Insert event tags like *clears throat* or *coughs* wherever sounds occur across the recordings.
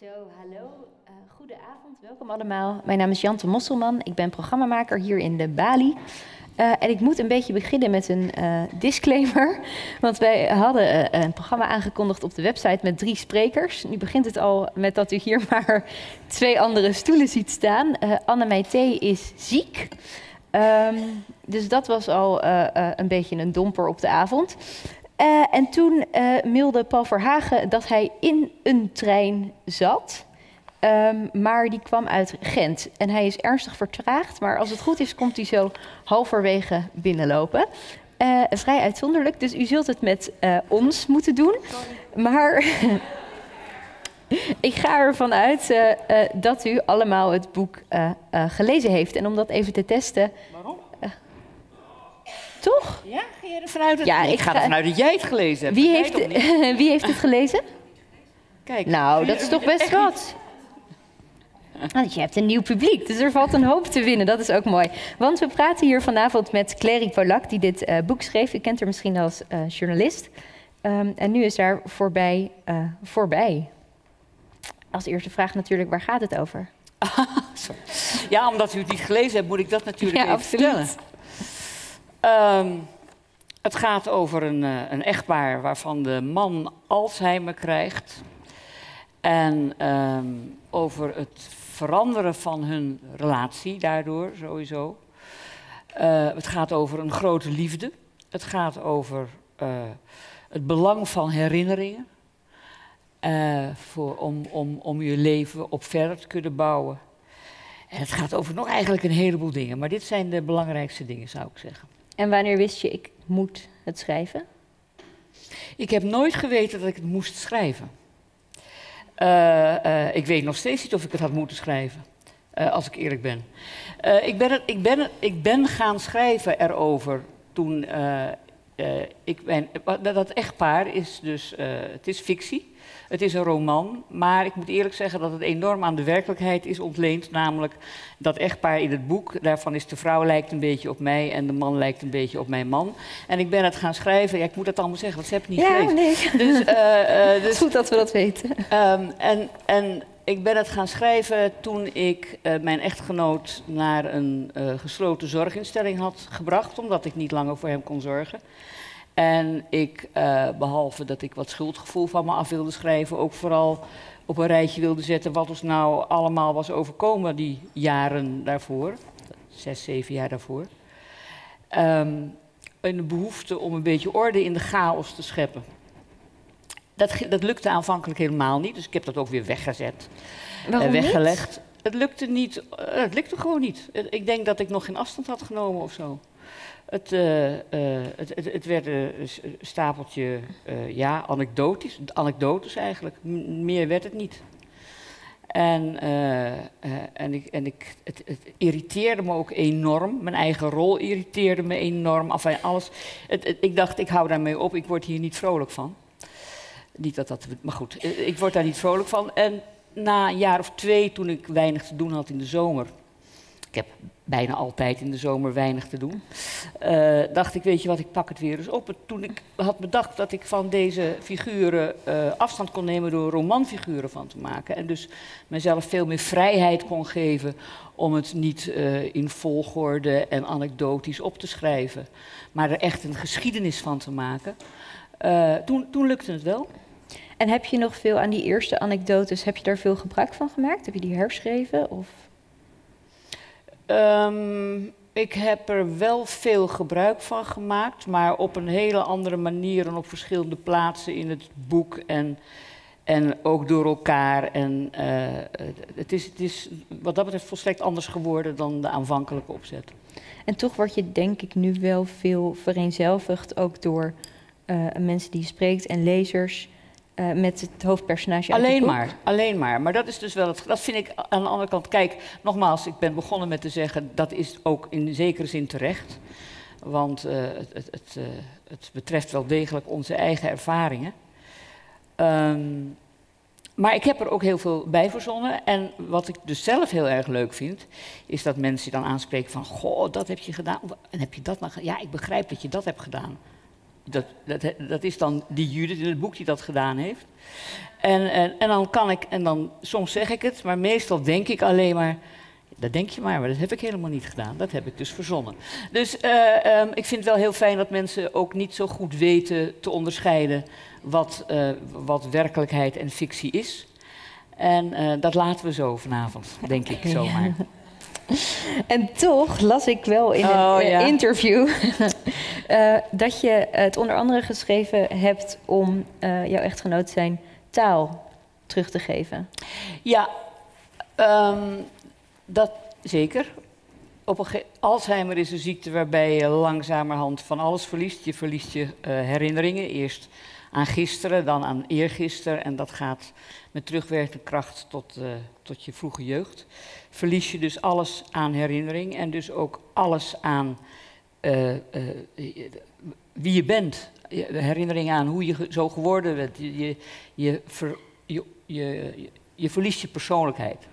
Zo, hallo. Uh, goedenavond, welkom allemaal. Mijn naam is Jante Mosselman. Ik ben programmamaker hier in de Bali. Uh, en ik moet een beetje beginnen met een uh, disclaimer. *laughs* Want wij hadden een programma aangekondigd op de website met drie sprekers. Nu begint het al met dat u hier *laughs* maar twee andere stoelen ziet staan. Anne T. is ziek. Um, dus dat was al een beetje een domper op de avond. Uh, en toen uh, mailde Paul Verhagen dat hij in een trein zat. Um, maar die kwam uit Gent. En hij is ernstig vertraagd. Maar als het goed is, komt hij zo halverwege binnenlopen. Uh, vrij uitzonderlijk. Dus u zult het met ons moeten doen. Maar *laughs* ik ga ervan uit dat u allemaal het boek gelezen heeft. En om dat even te testen. Waarom? Toch? Ja, ga je ervan uit dat... Ja, ik ga ervan uit dat jij het gelezen hebt. Wie, heeft, *laughs* wie heeft het gelezen? Kijk. Nou, dat is toch best wat. Want je hebt een nieuw publiek, dus er valt een hoop te winnen. Dat is ook mooi. Want we praten hier vanavond met Clary Polak, die dit uh, boek schreef. U kent haar misschien als uh, journalist. Um, en nu is daar voorbij, uh, voorbij. Als eerste vraag natuurlijk, waar gaat het over? *laughs* ja, omdat u het niet gelezen hebt, moet ik dat natuurlijk ja, even vertellen. Um, het gaat over een, uh, een, echtpaar waarvan de man Alzheimer krijgt. En um, over het veranderen van hun relatie daardoor, sowieso. Uh, het gaat over een grote liefde. Het gaat over uh, het belang van herinneringen. voor, om, om, om je leven op verder te kunnen bouwen. En het gaat over nog eigenlijk een heleboel dingen. Maar dit zijn de belangrijkste dingen, zou ik zeggen. En wanneer wist je, ik moet het schrijven? Ik heb nooit geweten dat ik het moest schrijven. Uh, uh, ik weet nog steeds niet of ik het had moeten schrijven, uh, als ik eerlijk ben. ik, ben ik, ben ik ben gaan schrijven erover toen ik ben, dat echtpaar is dus, het is fictie. Het is een roman, maar ik moet eerlijk zeggen dat het enorm aan de werkelijkheid is ontleend. Namelijk dat echtpaar in het boek, daarvan is de vrouw lijkt een beetje op mij en de man lijkt een beetje op mijn man. En ik ben het gaan schrijven, ja, ik moet dat allemaal zeggen, want ze hebben het niet ja, gelezen. Nee. Dus, uh, uh, *laughs* dus, Goed dat we dat weten. Um, en, en ik ben het gaan schrijven toen ik uh, mijn echtgenoot naar een gesloten zorginstelling had gebracht, omdat ik niet langer voor hem kon zorgen. En ik, uh, behalve dat ik wat schuldgevoel van me af wilde schrijven, ook vooral op een rijtje wilde zetten wat ons nou allemaal was overkomen die jaren daarvoor, zes, zeven jaar daarvoor. Um, een behoefte om een beetje orde in de chaos te scheppen. Dat, dat lukte aanvankelijk helemaal niet, dus ik heb dat ook weer weggezet. Waarom en weggelegd. Niet? Het lukte niet, uh, het lukte gewoon niet. Ik denk dat ik nog geen afstand had genomen of zo. Het, uh, het, het, werd een stapeltje, uh, ja, anekdotisch, anekdotes eigenlijk. Meer werd het niet. En, en, ik, en ik, het, het, irriteerde me ook enorm. Mijn eigen rol irriteerde me enorm. Enfin, alles. ik dacht, ik hou daarmee op, ik word hier niet vrolijk van. Niet dat dat, maar goed, ik word daar niet vrolijk van. En na een jaar of twee, toen ik weinig te doen had in de zomer. Ik heb bijna altijd in de zomer weinig te doen. Uh, dacht ik, weet je wat, ik pak het weer eens op. Toen ik had bedacht dat ik van deze figuren uh, afstand kon nemen door romanfiguren van te maken. En dus mezelf veel meer vrijheid kon geven om het niet uh, in volgorde en anekdotisch op te schrijven. Maar er echt een geschiedenis van te maken. toen, toen lukte het wel. En heb je nog veel aan die eerste anekdotes, heb je daar veel gebruik van gemaakt? Heb je die herschreven? Of? Um, ik heb er wel veel gebruik van gemaakt, maar op een hele andere manier en op verschillende plaatsen in het boek en, en ook door elkaar. En uh, het, is, het is wat dat betreft volstrekt anders geworden dan de aanvankelijke opzet. En toch word je denk ik nu wel veel vereenzelvigd, ook door uh, mensen die je spreekt en lezers. Uh, met het hoofdpersonage. Alleen maar, alleen maar. Maar dat is dus wel het. Dat vind ik aan de andere kant. Kijk, nogmaals, ik ben begonnen met te zeggen. dat is ook in zekere zin terecht. Want uh, het, het, het, uh, het, betreft wel degelijk onze eigen ervaringen. Um, maar ik heb er ook heel veel bij verzonnen. En wat ik dus zelf heel erg leuk vind, is dat mensen dan aanspreken van... Goh, dat heb je gedaan. En heb je dat nou gedaan? Ja, ik begrijp dat je dat hebt gedaan. Dat, dat, dat is dan die Judith in het boek die dat gedaan heeft. En, en, en dan kan ik, en dan soms zeg ik het, maar meestal denk ik alleen maar. Dat denk je maar, maar dat heb ik helemaal niet gedaan. Dat heb ik dus verzonnen. Dus eh, ehm, ik vind het wel heel fijn dat mensen ook niet zo goed weten te onderscheiden wat, eh, wat werkelijkheid en fictie is. En eh, dat laten we zo vanavond, denk ik zomaar. *laughs* En toch las ik wel in Oh, een eh, ja. interview *laughs* *laughs* eh, dat je het onder andere geschreven hebt om eh, jouw echtgenoot zijn taal terug te geven. Ja, ehm, dat zeker. Op een Alzheimer is een ziekte waarbij je langzamerhand van alles verliest. Je verliest je eh, herinneringen. Eerst aan gisteren, dan aan eergisteren. En dat gaat met terugwerkende kracht tot, eh, tot je vroege jeugd. Verlies je dus alles aan herinnering en dus ook alles aan eh, eh, wie je bent. Herinnering aan hoe je zo geworden bent. Je, je, je, je, verliest je persoonlijkheid.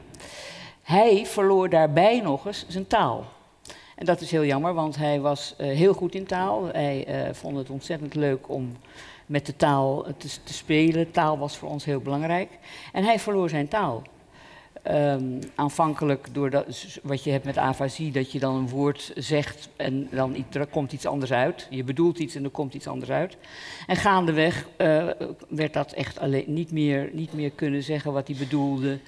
Hij verloor daarbij nog eens zijn taal. En dat is heel jammer, want hij was eh, heel goed in taal. Hij vond het ontzettend leuk om met de taal te, te spelen. Taal was voor ons heel belangrijk. En hij verloor zijn taal. Ehm, aanvankelijk door dat, wat je hebt met afasie, dat je dan een woord zegt en dan komt iets anders uit. Je bedoelt iets en er komt iets anders uit. En gaandeweg eh, werd dat echt alleen, niet, meer, niet meer kunnen zeggen wat hij bedoelde.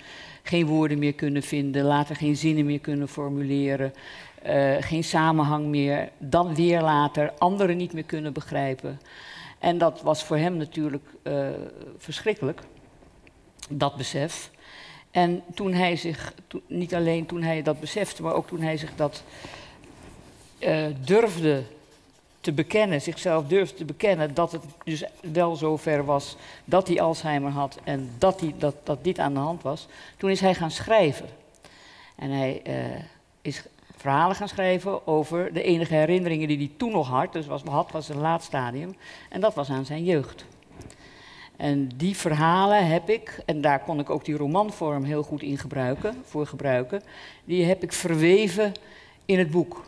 Geen woorden meer kunnen vinden, later geen zinnen meer kunnen formuleren. eh, geen samenhang meer. Dan weer later anderen niet meer kunnen begrijpen. En dat was voor hem natuurlijk eh, verschrikkelijk, dat besef. En toen hij zich, niet alleen toen hij dat besefte, maar ook toen hij zich dat eh, durfde te bekennen, zichzelf durfde te bekennen, dat het dus wel zo ver was dat hij Alzheimer had en dat, hij, dat, dat dit aan de hand was, toen is hij gaan schrijven. En hij eh, is verhalen gaan schrijven over de enige herinneringen die hij toen nog had, dus was, had, was een laat stadium, en dat was aan zijn jeugd. En die verhalen heb ik, en daar kon ik ook die romanvorm heel goed in gebruiken, voor gebruiken, die heb ik verweven in het boek.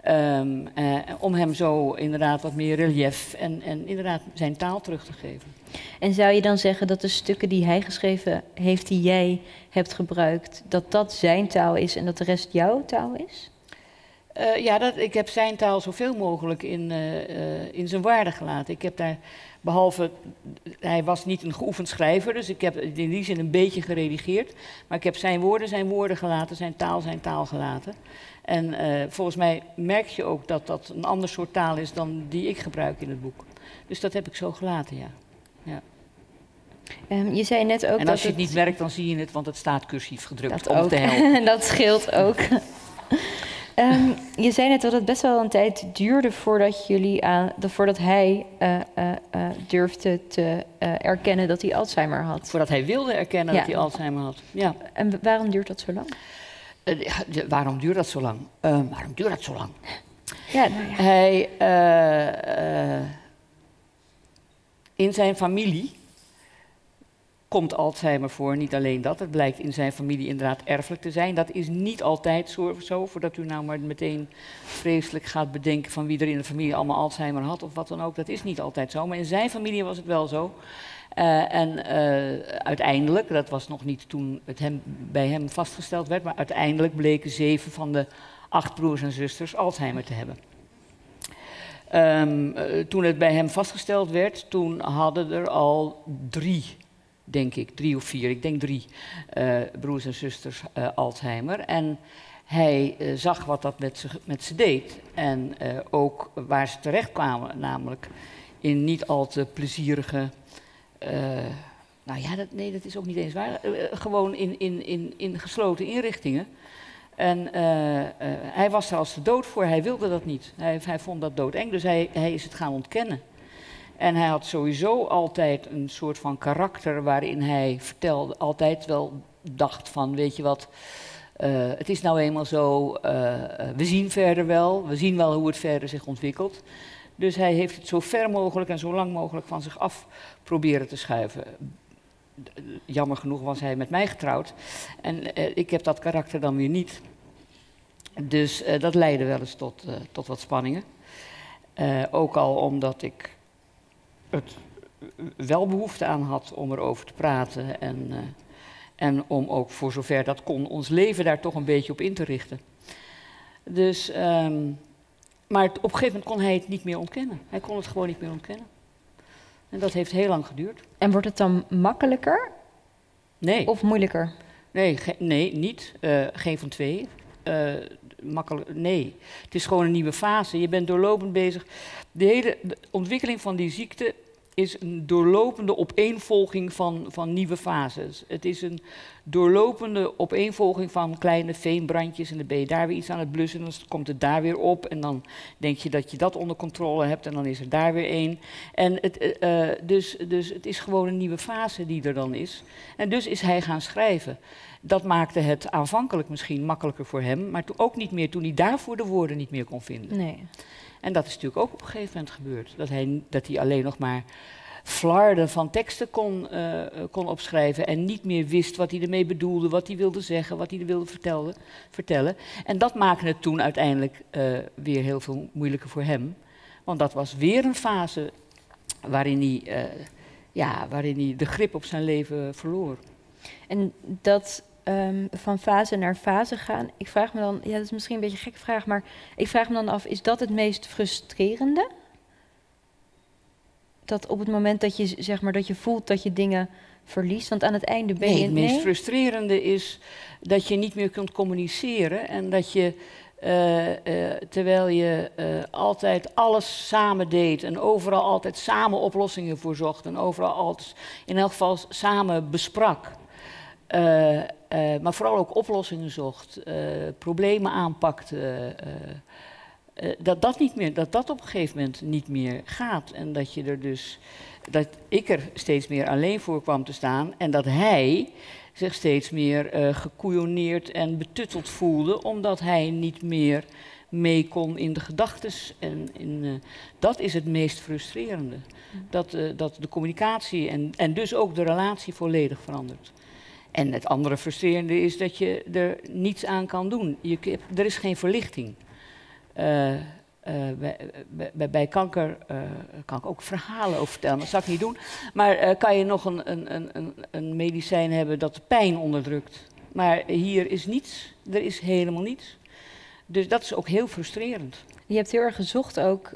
Ehm, eh, om hem zo inderdaad wat meer relief en, en inderdaad zijn taal terug te geven. En zou je dan zeggen dat de stukken die hij geschreven heeft, die jij hebt gebruikt, dat dat zijn taal is en dat de rest jouw taal is? Eh, ja, dat, ik heb zijn taal zoveel mogelijk in, eh, eh, in zijn waarde gelaten. Ik heb daar, behalve, hij was niet een geoefend schrijver, dus ik heb in die zin een beetje geredigeerd. Maar ik heb zijn woorden zijn woorden gelaten, zijn taal zijn taal gelaten. En volgens mij merk je ook dat dat een ander soort taal is dan die ik gebruik in het boek. Dus dat heb ik zo gelaten, ja. Ehm, je zei net ook en dat als je het het- niet merkt, dan zie je het, want het staat cursief gedrukt Dat om ook. te helpen. *laughs* dat scheelt ook. *laughs* Ehm, je zei net dat het best wel een tijd duurde voordat, jullie aan, de- voordat hij eh, durfde te erkennen dat hij Alzheimer had. Voordat hij wilde erkennen Ja. dat hij Alzheimer had. Ja. En waarom duurt dat zo lang? De- waarom duurt dat zo lang? Eh, waarom duurt dat zo lang? Ja, nou ja. Hij, in zijn familie komt Alzheimer voor. Niet alleen dat, het blijkt in zijn familie inderdaad erfelijk te zijn. Dat is niet altijd zo, voordat u nou maar meteen vreselijk gaat bedenken van wie er in de familie allemaal Alzheimer had of wat dan ook. Dat is niet altijd zo, maar in zijn familie was het wel zo. Eh, en eh, uiteindelijk, dat was nog niet toen het hem, bij hem vastgesteld werd, maar uiteindelijk bleken zeven van de acht broers en zusters Alzheimer te hebben. Ehm, eh, toen het bij hem vastgesteld werd, toen hadden er al drie, denk ik, drie of vier, ik denk drie eh, broers en zusters eh, Alzheimer. En hij eh, zag wat dat met ze, met ze deed en ook waar ze terecht kwamen, namelijk in niet al te plezierige. nou ja, nee, dat is ook niet eens waar. Gewoon in, in, in, in gesloten inrichtingen. En hij was er als de dood voor, hij wilde dat niet. Hij, hij vond dat doodeng, dus hij, hij is het gaan ontkennen. En hij had sowieso altijd een soort van karakter waarin hij vertelde, altijd wel dacht van, weet je wat, eh, het is nou eenmaal zo, eh, eh, we zien verder wel, we zien wel hoe het verder zich ontwikkelt. Dus hij heeft het zo ver mogelijk en zo lang mogelijk van zich af proberen te schuiven. Jammer genoeg was hij met mij getrouwd. En ik heb dat karakter dan weer niet. Dus dat leidde wel eens tot, tot wat spanningen. Ook al omdat ik het wel behoefte aan had om erover te praten en, eh, en om ook voor zover dat kon ons leven daar toch een beetje op in te richten. Dus, ehm, maar op een gegeven moment kon hij het niet meer ontkennen. Hij kon het gewoon niet meer ontkennen. En dat heeft heel lang geduurd. En wordt het dan makkelijker Nee, of moeilijker? nee, nee niet. Eh, geen van twee. Makkelijk, nee. Het is gewoon een nieuwe fase. Je bent doorlopend bezig. De hele de ontwikkeling van die ziekte is een doorlopende opeenvolging van, van nieuwe fases. Het is een doorlopende opeenvolging van kleine veenbrandjes. En dan ben je daar weer iets aan het blussen. En dan komt het daar weer op. En dan denk je dat je dat onder controle hebt. En dan is er daar weer één. En het, eh, eh, dus, dus het is gewoon een nieuwe fase die er dan is. En dus is hij gaan schrijven. Dat maakte het aanvankelijk misschien makkelijker voor hem. Maar ook niet meer toen hij daarvoor de woorden niet meer kon vinden. Nee. En dat is natuurlijk ook op een gegeven moment gebeurd. Dat hij, dat hij alleen nog maar flarden van teksten kon, eh, kon opschrijven en niet meer wist wat hij ermee bedoelde, wat hij wilde zeggen, wat hij wilde vertellen. vertellen. En dat maakte het toen uiteindelijk eh, weer heel veel moeilijker voor hem. Want dat was weer een fase waarin hij, eh, ja, waarin hij de grip op zijn leven verloor. En dat ehm, van fase naar fase gaan, ik vraag me dan, ja, dat is misschien een beetje een gekke vraag, maar ik vraag me dan af, is dat het meest frustrerende? Dat op het moment dat je, zeg maar, dat je voelt dat je dingen verliest, want aan het einde ben Nee, je... het meest frustrerende is dat je niet meer kunt communiceren en dat je, eh, eh, terwijl je eh, altijd alles samen deed en overal altijd samen oplossingen voor zocht en overal altijd in elk geval samen besprak, eh, maar vooral ook oplossingen zocht, eh, problemen aanpakte. eh, dat, dat, niet meer, dat dat op een gegeven moment niet meer gaat. En dat je er dus dat ik er steeds meer alleen voor kwam te staan en dat hij zich steeds meer gekoeioneerd en betutteld voelde, omdat hij niet meer mee kon in de gedachtes. En in, dat is het meest frustrerende. Dat, eh, dat de communicatie en, en dus ook de relatie volledig verandert. En het andere frustrerende is dat je er niets aan kan doen. Je, er is geen verlichting. Eh, eh, bij, kanker eh, kan ik ook verhalen over vertellen, dat zal ik niet doen. Maar kan je nog een, een, een, een, medicijn hebben dat de pijn onderdrukt. Maar hier is niets, er is helemaal niets. Dus dat is ook heel frustrerend. Je hebt heel erg gezocht ook,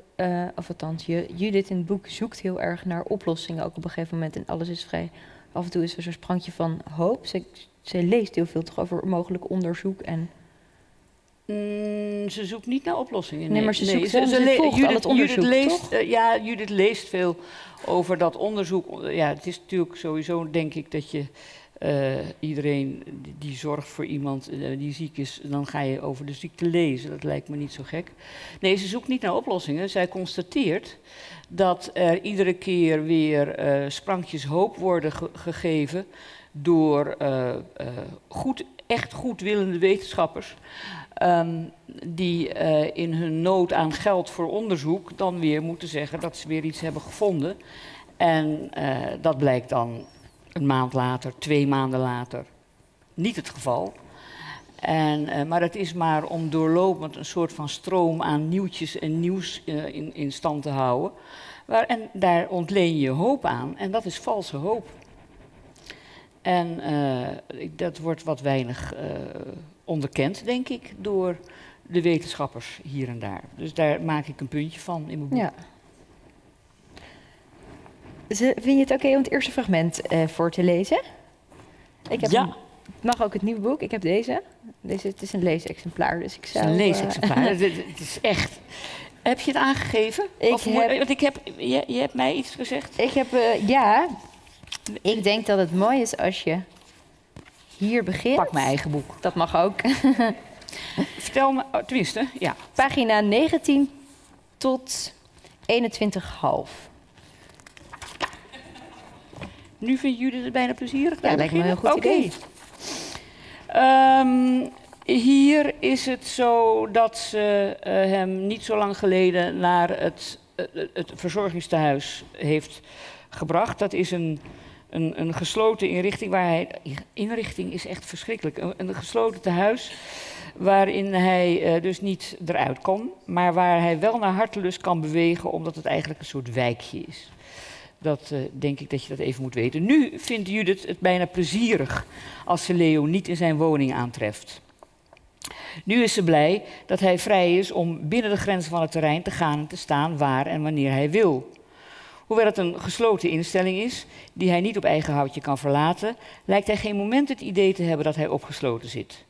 of althans, Judith in het boek zoekt heel erg naar oplossingen, ook op een gegeven moment. En alles is vrij, af en toe is er zo'n sprankje van hoop. Ze, ze leest heel veel toch over mogelijk onderzoek en... Mm, ze zoekt niet naar oplossingen. Nee, maar ze zoekt le- ze volgt al het onderzoek, leest, toch? eh, ja, Judith leest veel over dat onderzoek. Ja, het is natuurlijk sowieso, denk ik, dat je eh, iedereen die, zorgt voor iemand eh, die ziek is, dan ga je over de ziekte lezen. Dat lijkt me niet zo gek. Nee, ze zoekt niet naar oplossingen. Zij constateert dat er iedere keer weer eh, sprankjes hoop worden ge- gegeven door goed, echt goedwillende wetenschappers. ehm, die in hun nood aan geld voor onderzoek dan weer moeten zeggen dat ze weer iets hebben gevonden. En dat blijkt dan een maand later, twee maanden later, niet het geval. En, eh, maar het is maar om doorlopend een soort van stroom aan nieuwtjes en nieuws eh, in, in stand te houden. Waar, en daar ontleen je hoop aan en dat is valse hoop. En eh, dat wordt wat weinig onderkend, denk ik, door de wetenschappers hier en daar. Dus daar maak ik een puntje van in mijn boek. Ja. Ze, vind je het oké om het eerste fragment eh, voor te lezen? Ik heb Ja. een- het mag ook het nieuwe boek. Ik heb deze. deze het is een leesexemplaar, dus ik Het zou... is een eh, leesexemplaar. *laughs* het, het is echt. Heb je het aangegeven? Ik Of heb- want ik heb, je, je hebt mij iets gezegd. Ik heb, eh, ja, ik denk dat het mooi is als je hier begint. Pak mijn eigen boek. Dat mag ook. *laughs* Vertel me, oh, tenminste, ja. Pagina 19 tot 21,5. Nu vindt jullie het bijna plezierig? Ja, lijkt me een heel goed Oké. idee. Ehm, hier is het zo dat ze eh, hem niet zo lang geleden naar het, eh, het verzorgingstehuis heeft gebracht. Dat is een Een, een gesloten inrichting waar hij. Inrichting is echt verschrikkelijk. Een, een gesloten tehuis waarin hij uh, dus niet eruit kan, maar waar hij wel naar hartelust kan bewegen, omdat het eigenlijk een soort wijkje is. Dat uh, denk ik dat je dat even moet weten. Nu vindt Judith het bijna plezierig als ze Leo niet in zijn woning aantreft. Nu is ze blij dat hij vrij is om binnen de grenzen van het terrein te gaan en te staan waar en wanneer hij wil. Hoewel het een gesloten instelling is, die hij niet op eigen houtje kan verlaten, lijkt hij geen moment het idee te hebben dat hij opgesloten zit.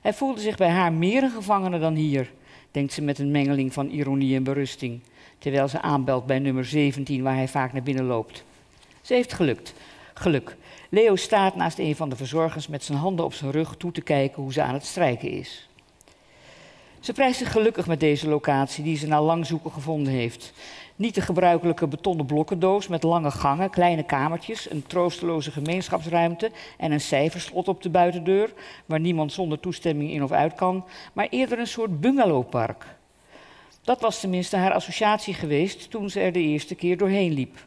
Hij voelde zich bij haar meer een gevangene dan hier, denkt ze met een mengeling van ironie en berusting, terwijl ze aanbelt bij nummer 17 waar hij vaak naar binnen loopt. Ze heeft gelukt. Geluk. Leo staat naast een van de verzorgers met zijn handen op zijn rug toe te kijken hoe ze aan het strijken is. Ze prijst zich gelukkig met deze locatie die ze na lang zoeken gevonden heeft. Niet de gebruikelijke betonnen blokkendoos met lange gangen, kleine kamertjes, een troosteloze gemeenschapsruimte en een cijferslot op de buitendeur, waar niemand zonder toestemming in of uit kan, maar eerder een soort bungalowpark. Dat was tenminste haar associatie geweest toen ze er de eerste keer doorheen liep.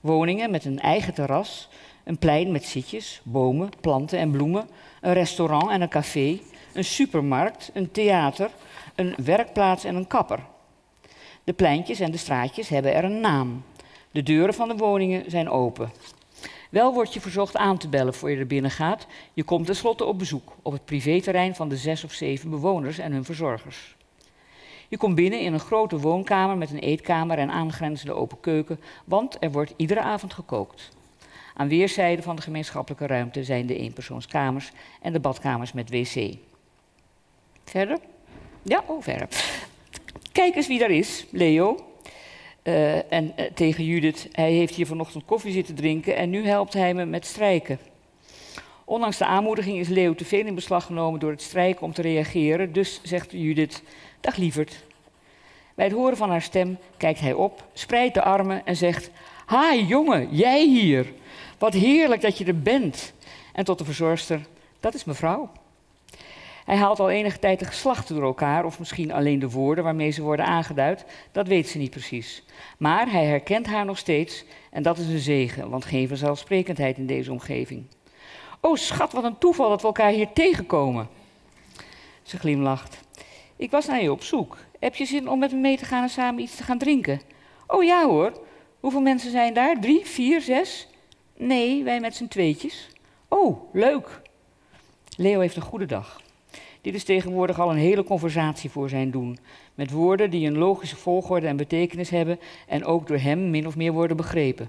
Woningen met een eigen terras, een plein met zitjes, bomen, planten en bloemen, een restaurant en een café, een supermarkt, een theater, een werkplaats en een kapper. De pleintjes en de straatjes hebben er een naam. De deuren van de woningen zijn open. Wel wordt je verzocht aan te bellen voor je er binnen gaat. Je komt tenslotte op bezoek op het privéterrein van de zes of zeven bewoners en hun verzorgers. Je komt binnen in een grote woonkamer met een eetkamer en aangrenzende open keuken, want er wordt iedere avond gekookt. Aan weerszijden van de gemeenschappelijke ruimte zijn de eenpersoonskamers en de badkamers met wc. Verder? Ja, oh, verder. Kijk eens wie daar is, Leo. Uh, en uh, tegen Judith, hij heeft hier vanochtend koffie zitten drinken en nu helpt hij me met strijken. Ondanks de aanmoediging is Leo te veel in beslag genomen door het strijken om te reageren, dus zegt Judith, dag lieverd. Bij het horen van haar stem kijkt hij op, spreidt de armen en zegt, Hi jongen, jij hier. Wat heerlijk dat je er bent. En tot de verzorgster, dat is mevrouw. Hij haalt al enige tijd de geslachten door elkaar, of misschien alleen de woorden waarmee ze worden aangeduid. Dat weet ze niet precies. Maar hij herkent haar nog steeds en dat is een zegen, want geen vanzelfsprekendheid in deze omgeving. Oh schat, wat een toeval dat we elkaar hier tegenkomen. Ze glimlacht. Ik was naar je op zoek. Heb je zin om met me mee te gaan en samen iets te gaan drinken? Oh ja hoor. Hoeveel mensen zijn daar? Drie, vier, zes? Nee, wij met z'n tweetjes. Oh, leuk. Leo heeft een goede dag. Dit is tegenwoordig al een hele conversatie voor zijn doen. Met woorden die een logische volgorde en betekenis hebben en ook door hem min of meer worden begrepen.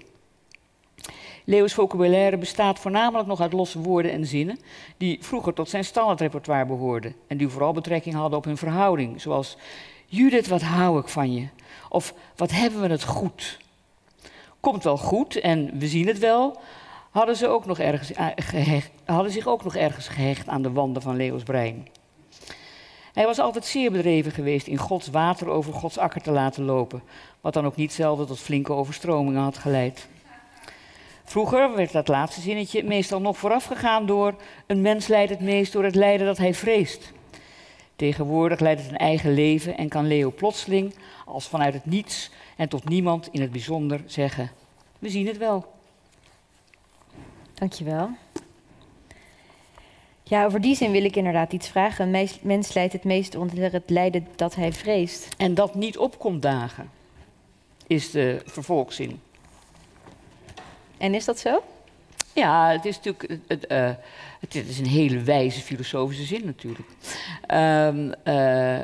Leo's vocabulaire bestaat voornamelijk nog uit losse woorden en zinnen die vroeger tot zijn standaardrepertoire behoorden en die vooral betrekking hadden op hun verhouding, zoals Judith, wat hou ik van je? Of wat hebben we het goed? Komt wel goed en we zien het wel, hadden, ze ook nog ergens eh, gehecht, hadden zich ook nog ergens gehecht aan de wanden van Leo's brein. Hij was altijd zeer bedreven geweest in Gods water over Gods akker te laten lopen, wat dan ook niet zelden tot flinke overstromingen had geleid. Vroeger werd dat laatste zinnetje meestal nog voorafgegaan door een mens leidt het meest door het lijden dat hij vreest. Tegenwoordig leidt het een eigen leven en kan Leo plotseling, als vanuit het niets en tot niemand in het bijzonder, zeggen: We zien het wel. Dankjewel. Ja, over die zin wil ik inderdaad iets vragen. Een mens leidt het meest onder het lijden dat hij vreest. En dat niet opkomt dagen, is de vervolgzin. En is dat zo? Ja, het is natuurlijk. Het, het is een hele wijze filosofische zin natuurlijk. Um, uh,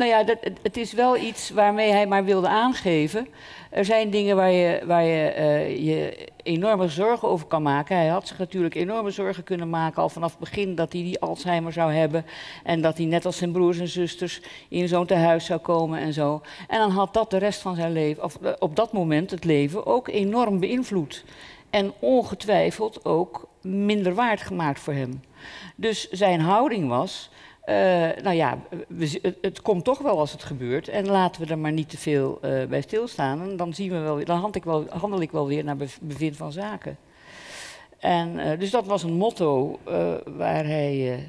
nou ja, dat, het is wel iets waarmee hij maar wilde aangeven. Er zijn dingen waar je, waar je, uh, je enorme zorgen over kan maken. Hij had zich natuurlijk enorme zorgen kunnen maken al vanaf het begin dat hij die Alzheimer zou hebben. En dat hij net als zijn broers en zusters in zo'n tehuis zou komen en zo. En dan had dat de rest van zijn leven, of eh, op dat moment het leven, ook enorm beïnvloed. En ongetwijfeld ook minder waard gemaakt voor hem. Dus zijn houding was uh, nou ja, we, het, komt toch wel als het gebeurt. En laten we er maar niet te veel uh, bij stilstaan. En dan, zien we wel, dan handel, ik wel, handel ik wel weer naar bevind van zaken. En, uh, dus dat was een motto waar hij,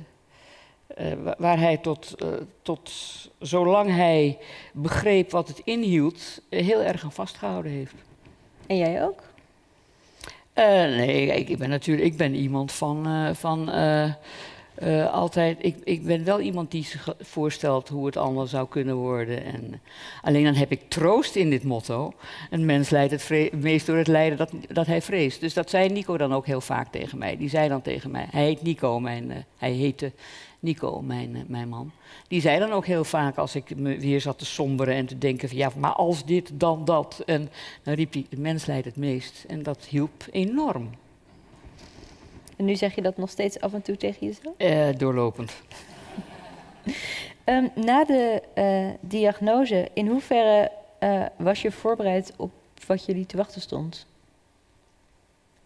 waar hij tot, tot zolang hij begreep wat het inhield, heel erg aan vastgehouden heeft. En jij ook? Uh, nee, ik ben natuurlijk ik ben iemand van, uh, van uh, altijd. Ik, ik ben wel iemand die zich voorstelt hoe het allemaal zou kunnen worden. En, alleen dan heb ik troost in dit motto. Een mens leidt het meest door het lijden dat, dat hij vreest. Dus dat zei Nico dan ook heel vaak tegen mij. Die zei dan tegen mij: Hij heet Nico, mijn, hij heette Nico, mijn, mijn man. Die zei dan ook heel vaak als ik me weer zat te somberen en te denken: van, Ja, maar als dit, dan dat. En dan riep hij: De mens leidt het meest. En dat hielp enorm. En nu zeg je dat nog steeds af en toe tegen jezelf? Uh, doorlopend. um, *laughs* na de uh, diagnose, in hoeverre uh, was je voorbereid op wat jullie te wachten stond?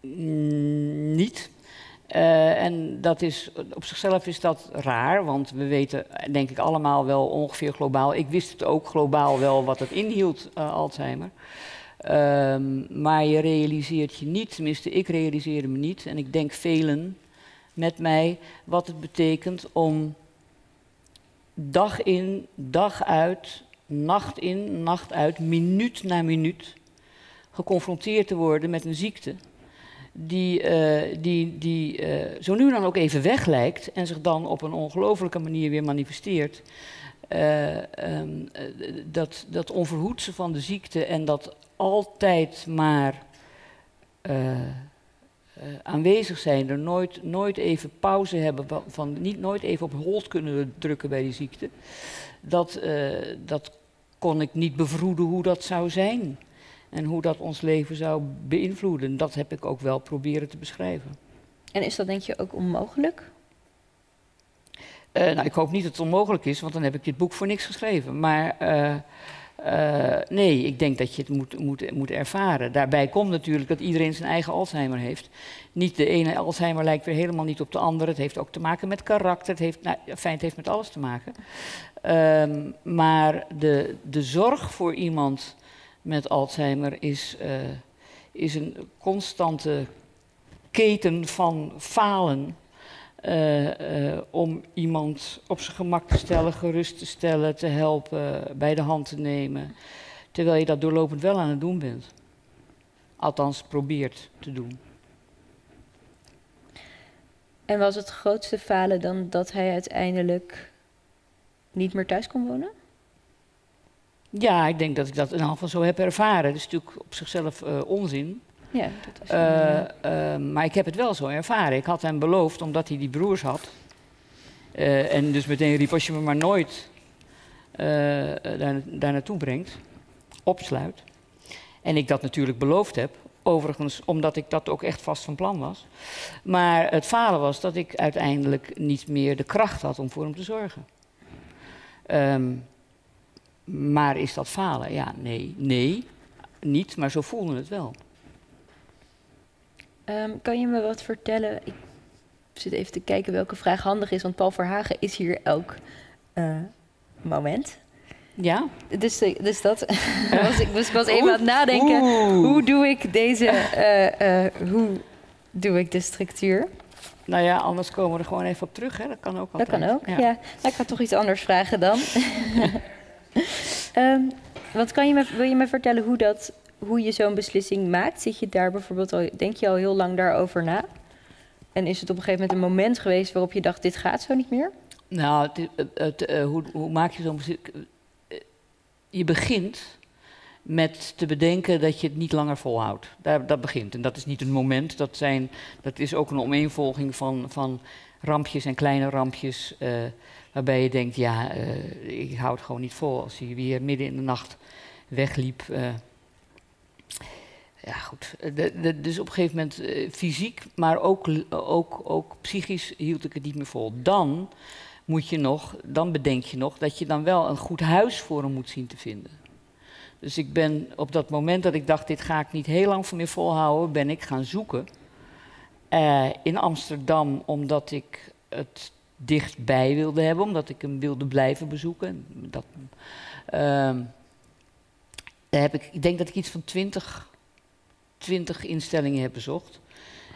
Mm, niet. En dat is, op zichzelf is dat raar, want we weten denk ik allemaal wel ongeveer globaal. Ik wist het ook globaal wel wat het inhield, Alzheimer. Um, maar je realiseert je niet, tenminste ik realiseerde me niet, en ik denk velen met mij, wat het betekent om dag in, dag uit, nacht in, nacht uit, minuut na minuut geconfronteerd te worden met een ziekte die, uh, die, die uh, zo nu dan ook even weg lijkt en zich dan op een ongelofelijke manier weer manifesteert. Uh, um, dat, dat onverhoedse van de ziekte en dat altijd maar aanwezig zijn, er nooit, nooit even pauze hebben, van, niet nooit even op hold kunnen drukken bij die ziekte, dat, dat kon ik niet bevroeden hoe dat zou zijn. En hoe dat ons leven zou beïnvloeden. Dat heb ik ook wel proberen te beschrijven. En is dat denk je ook onmogelijk? nou, ik hoop niet dat het onmogelijk is, want dan heb ik dit boek voor niks geschreven. Maar uh, nee, ik denk dat je het moet, moet, moet ervaren. Daarbij komt natuurlijk dat iedereen zijn eigen Alzheimer heeft. Niet de ene Alzheimer lijkt weer helemaal niet op de andere. Het heeft ook te maken met karakter. Het heeft, nou, fijn, het heeft met alles te maken. Um, maar de, de zorg voor iemand met Alzheimer is, uh, is een constante keten van falen. Uh, uh, om iemand op zijn gemak te stellen, gerust te stellen, te helpen, bij de hand te nemen. Terwijl je dat doorlopend wel aan het doen bent. Althans, probeert te doen. En was het grootste falen dan dat hij uiteindelijk niet meer thuis kon wonen? Ja, ik denk dat ik dat in geval zo heb ervaren. Het is natuurlijk op zichzelf uh, onzin. Ja, dat is uh, uh, maar ik heb het wel zo ervaren. Ik had hem beloofd, omdat hij die broers had. En dus meteen riep, als je me maar nooit daar, daar naartoe brengt, opsluit. En ik dat natuurlijk beloofd heb. Overigens, omdat ik dat ook echt vast van plan was. Maar het falen was dat ik uiteindelijk niet meer de kracht had om voor hem te zorgen. Um, maar is dat falen? Ja, nee. Nee, niet, maar zo voelde het wel. Um, kan je me wat vertellen? Ik zit even te kijken welke vraag handig is, want Paul Verhagen is hier elk uh, moment. Ja. Dus, dus dat *laughs* *laughs* was ik, ik was even aan het nadenken. Oeh. Hoe doe ik deze, uh, uh, hoe doe ik de structuur? Nou ja, anders komen we er gewoon even op terug. Hè? Dat kan ook altijd. Dat kan ook, ja. ja. Nou, ik ga toch iets anders vragen dan. *laughs* um, *laughs* wat kan je me, wil je me vertellen hoe dat hoe je zo'n beslissing maakt? Zit je daar bijvoorbeeld al, denk je al heel lang daarover na? En is het op een gegeven moment een moment geweest waarop je dacht, dit gaat zo niet meer? Nou, het, het, uh, hoe, hoe, maak je zo'n beslissing? Je begint met te bedenken dat je het niet langer volhoudt. Daar, dat begint. En dat is niet een moment, dat, zijn, dat is ook een omeenvolging van, van rampjes en kleine rampjes. Waarbij je denkt, ja, uh, ik hou het gewoon niet vol. Als je weer midden in de nacht wegliep ja, goed. Dus op een gegeven moment uh, fysiek, maar ook, ook, ook psychisch hield ik het niet meer vol. Dan moet je nog, dan bedenk je nog dat je dan wel een goed huis voor hem moet zien te vinden. Dus ik ben op dat moment dat ik dacht, dit ga ik niet heel lang voor meer volhouden, ben ik gaan zoeken. In Amsterdam, omdat ik het dichtbij wilde hebben, omdat ik hem wilde blijven bezoeken. Dat, daar heb ik, ik denk dat ik iets van twintig twintig instellingen heb bezocht.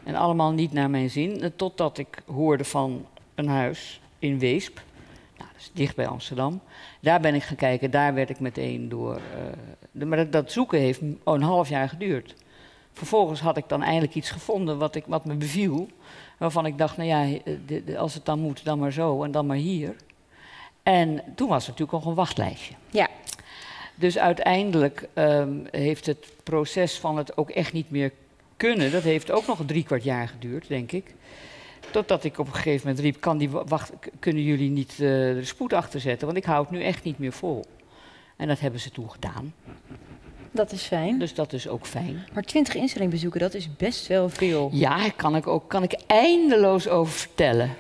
En allemaal niet naar mijn zin. Totdat ik hoorde van een huis in Weesp. Nou, dat is dicht bij Amsterdam. Daar ben ik gaan kijken. Daar werd ik meteen door. Uh, maar dat, dat, zoeken heeft een half jaar geduurd. Vervolgens had ik dan eindelijk iets gevonden wat, ik, wat me beviel. Waarvan ik dacht, nou ja, eh, als het dan moet, dan maar zo en dan maar hier. En toen was er natuurlijk nog een wachtlijstje. Ja. Dus uiteindelijk ehm, heeft het proces van het ook echt niet meer kunnen, dat heeft ook nog drie kwart jaar geduurd, denk ik. Totdat ik op een gegeven moment riep, kan die wacht, kunnen jullie niet uh, de spoed achterzetten, want ik hou het nu echt niet meer vol. En dat hebben ze toen gedaan. Dat is fijn. Dus dat is ook fijn. Maar 20 instellingbezoeken, dat is best wel veel. Ja, kan ik ook kan ik eindeloos over vertellen.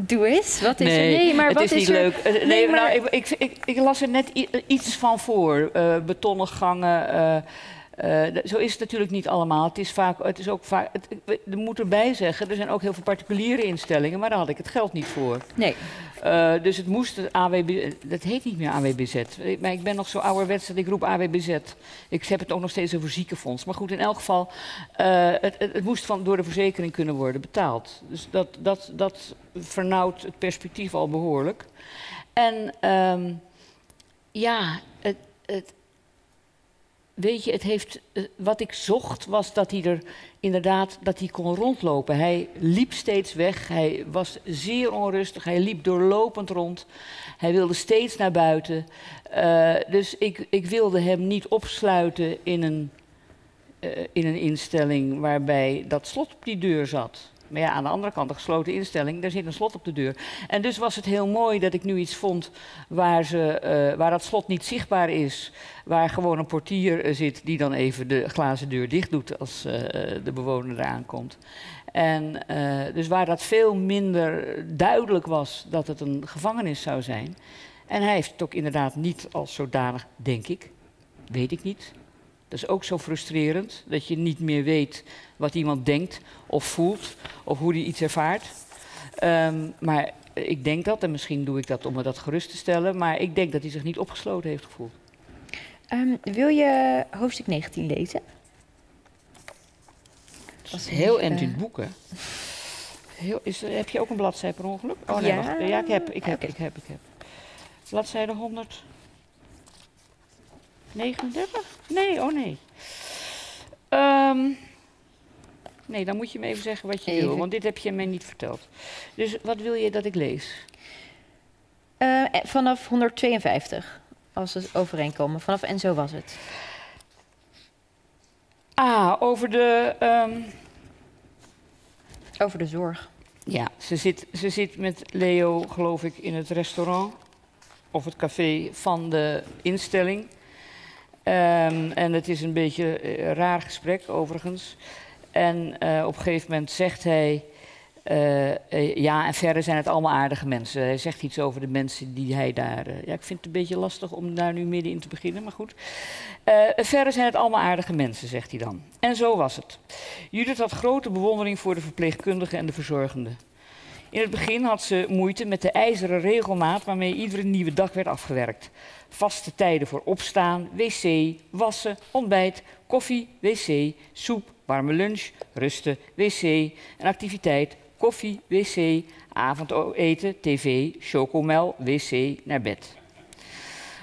Doe eens. Wat is nee, er? Nee, maar het wat is niet er? leuk. Eh, nee, maar... nou, ik, ik, ik, las er net iets van voor. Uh, betonnen gangen. Uh, uh, zo is het natuurlijk niet allemaal. Het is, vaak, het is ook vaak. Het, er moet erbij zeggen, er zijn ook heel veel particuliere instellingen, maar daar had ik het geld niet voor. Nee. Uh, dus het moest het AWB, dat heet niet meer AWBZ. Maar ik ben nog zo ouderwets dat ik roep AWBZ. Ik heb het ook nog steeds over ziekenfonds. Maar goed, in elk geval, uh, het, het, het, moest van, door de verzekering kunnen worden betaald. Dus dat, dat, dat vernauwt het perspectief al behoorlijk. En um, ja, het, het, weet je, het heeft, uh, wat ik zocht was dat hij er inderdaad dat hij kon rondlopen. Hij liep steeds weg, hij was zeer onrustig, hij liep doorlopend rond. Hij wilde steeds naar buiten. Uh, dus ik, ik, wilde hem niet opsluiten in een, uh, in een instelling waarbij dat slot op die deur zat. Maar ja, aan de andere kant, een gesloten instelling, daar zit een slot op de deur. En dus was het heel mooi dat ik nu iets vond waar, ze, uh, waar dat slot niet zichtbaar is. Waar gewoon een portier uh, zit die dan even de glazen deur dicht doet als uh, de bewoner eraan komt. En dus waar dat veel minder duidelijk was dat het een gevangenis zou zijn. En hij heeft het ook inderdaad niet als zodanig, denk ik, weet ik niet, dat is ook zo frustrerend, dat je niet meer weet wat iemand denkt of voelt of hoe hij iets ervaart. Um, maar ik denk dat, en misschien doe ik dat om me dat gerust te stellen, maar ik denk dat hij zich niet opgesloten heeft gevoeld. Um, wil je hoofdstuk 19 lezen? Dat is heel eind in het boek, hè? Heel, is, heb je ook een bladzijde per ongeluk? Oh nee, ja, wacht. ja ik heb, ik heb, okay. ik heb, ik heb. Bladzijde 100. 39? Nee, oh nee. Um, nee, dan moet je me even zeggen wat je even. wil, want dit heb je mij niet verteld. Dus wat wil je dat ik lees? Uh, vanaf 152, als we overeenkomen. Vanaf en zo was het. Ah, over de... Um... Over de zorg. Ja, ze zit, ze zit met Leo, geloof ik, in het restaurant of het café van de instelling. Um, en het is een beetje een uh, raar gesprek, overigens. En uh, op een gegeven moment zegt hij... Uh, ja, en verder zijn het allemaal aardige mensen. Hij zegt iets over de mensen die hij daar... ja, ik vind het een beetje lastig om daar nu middenin te beginnen, maar goed. verder zijn het allemaal aardige mensen, zegt hij dan. En zo was het. Judith had grote bewondering voor de verpleegkundigen en de verzorgenden. In het begin had ze moeite met de ijzeren regelmaat waarmee iedere nieuwe dag werd afgewerkt. Vaste tijden voor opstaan, wc, wassen, ontbijt, koffie, wc, soep, warme lunch, rusten, wc, een activiteit, koffie, wc, avondeten, tv, chocomel, wc, naar bed.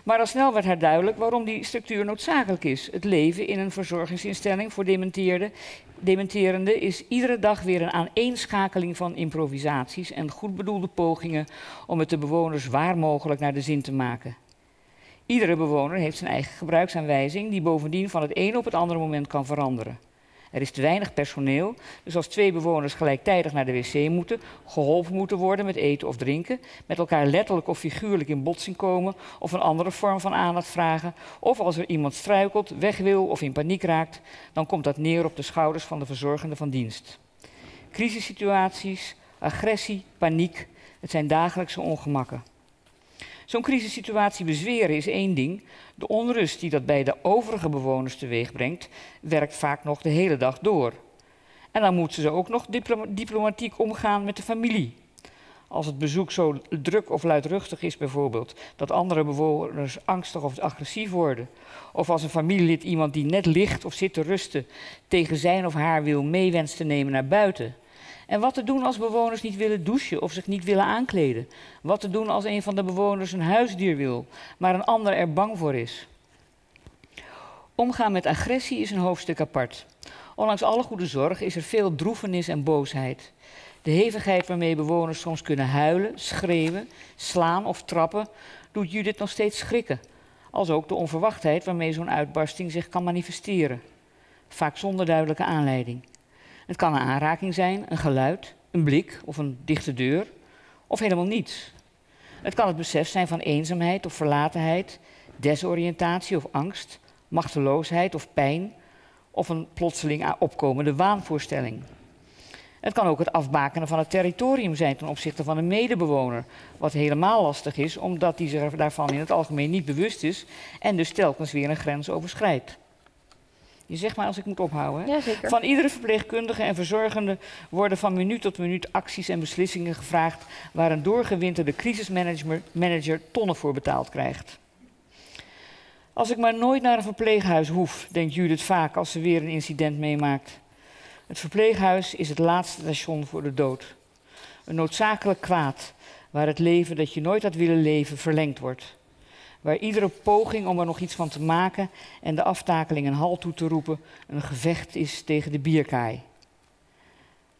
Maar al snel werd haar duidelijk waarom die structuur noodzakelijk is. Het leven in een verzorgingsinstelling voor dementeerden dementerende is iedere dag weer een aaneenschakeling van improvisaties en goed bedoelde pogingen om het de bewoners waar mogelijk naar de zin te maken. Iedere bewoner heeft zijn eigen gebruiksaanwijzing, die bovendien van het een op het andere moment kan veranderen. Er is te weinig personeel, dus als twee bewoners gelijktijdig naar de wc moeten, geholpen moeten worden met eten of drinken, met elkaar letterlijk of figuurlijk in botsing komen of een andere vorm van aandacht vragen, of als er iemand struikelt, weg wil of in paniek raakt, dan komt dat neer op de schouders van de verzorgende van dienst. Crisissituaties, agressie, paniek, het zijn dagelijkse ongemakken. Zo'n crisissituatie bezweren is één ding. De onrust die dat bij de overige bewoners teweeg brengt, werkt vaak nog de hele dag door. En dan moeten ze ook nog diploma diplomatiek omgaan met de familie. Als het bezoek zo druk of luidruchtig is bijvoorbeeld, dat andere bewoners angstig of agressief worden. Of als een familielid iemand die net ligt of zit te rusten tegen zijn of haar wil mee wenst te nemen naar buiten. En wat te doen als bewoners niet willen douchen of zich niet willen aankleden? Wat te doen als een van de bewoners een huisdier wil, maar een ander er bang voor is? Omgaan met agressie is een hoofdstuk apart. Ondanks alle goede zorg is er veel droefenis en boosheid. De hevigheid waarmee bewoners soms kunnen huilen, schreeuwen, slaan of trappen, doet Judith nog steeds schrikken. Als ook de onverwachtheid waarmee zo'n uitbarsting zich kan manifesteren. Vaak zonder duidelijke aanleiding. Het kan een aanraking zijn, een geluid, een blik of een dichte deur, of helemaal niets. Het kan het besef zijn van eenzaamheid of verlatenheid, desoriëntatie of angst, machteloosheid of pijn, of een plotseling opkomende waanvoorstelling. Het kan ook het afbakenen van het territorium zijn ten opzichte van een medebewoner. Wat helemaal lastig is, omdat die zich daarvan in het algemeen niet bewust is en dus telkens weer een grens overschrijdt. Je zegt maar als ik moet ophouden. Hè? Ja, zeker. Van iedere verpleegkundige en verzorgende worden van minuut tot minuut acties en beslissingen gevraagd waar een doorgewinterde crisismanager tonnen voor betaald krijgt. Als ik maar nooit naar een verpleeghuis hoef, denkt Judith vaak als ze weer een incident meemaakt. Het verpleeghuis is het laatste station voor de dood. Een noodzakelijk kwaad waar het leven dat je nooit had willen leven verlengd wordt. Waar iedere poging om er nog iets van te maken en de aftakeling een halt toe te roepen een gevecht is tegen de bierkaai.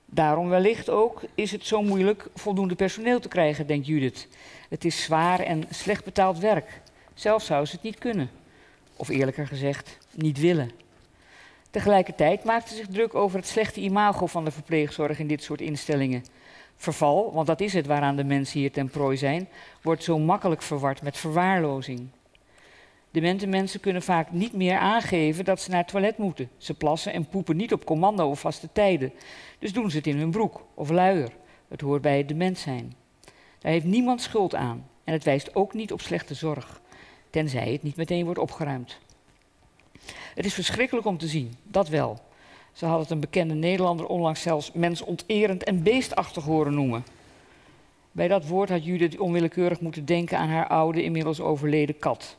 Daarom wellicht ook is het zo moeilijk voldoende personeel te krijgen, denkt Judith. Het is zwaar en slecht betaald werk. Zelf zou ze het niet kunnen. Of eerlijker gezegd, niet willen. Tegelijkertijd maakte zich druk over het slechte imago van de verpleegzorg in dit soort instellingen. Verval, want dat is het waaraan de mensen hier ten prooi zijn, wordt zo makkelijk verward met verwaarlozing. Demente mensen kunnen vaak niet meer aangeven dat ze naar het toilet moeten. Ze plassen en poepen niet op commando of vaste tijden. Dus doen ze het in hun broek of luier. Het hoort bij het dement zijn. Daar heeft niemand schuld aan en het wijst ook niet op slechte zorg, tenzij het niet meteen wordt opgeruimd. Het is verschrikkelijk om te zien, dat wel. Ze had het een bekende Nederlander onlangs zelfs mensonterend en beestachtig horen noemen. Bij dat woord had Judith onwillekeurig moeten denken aan haar oude, inmiddels overleden kat.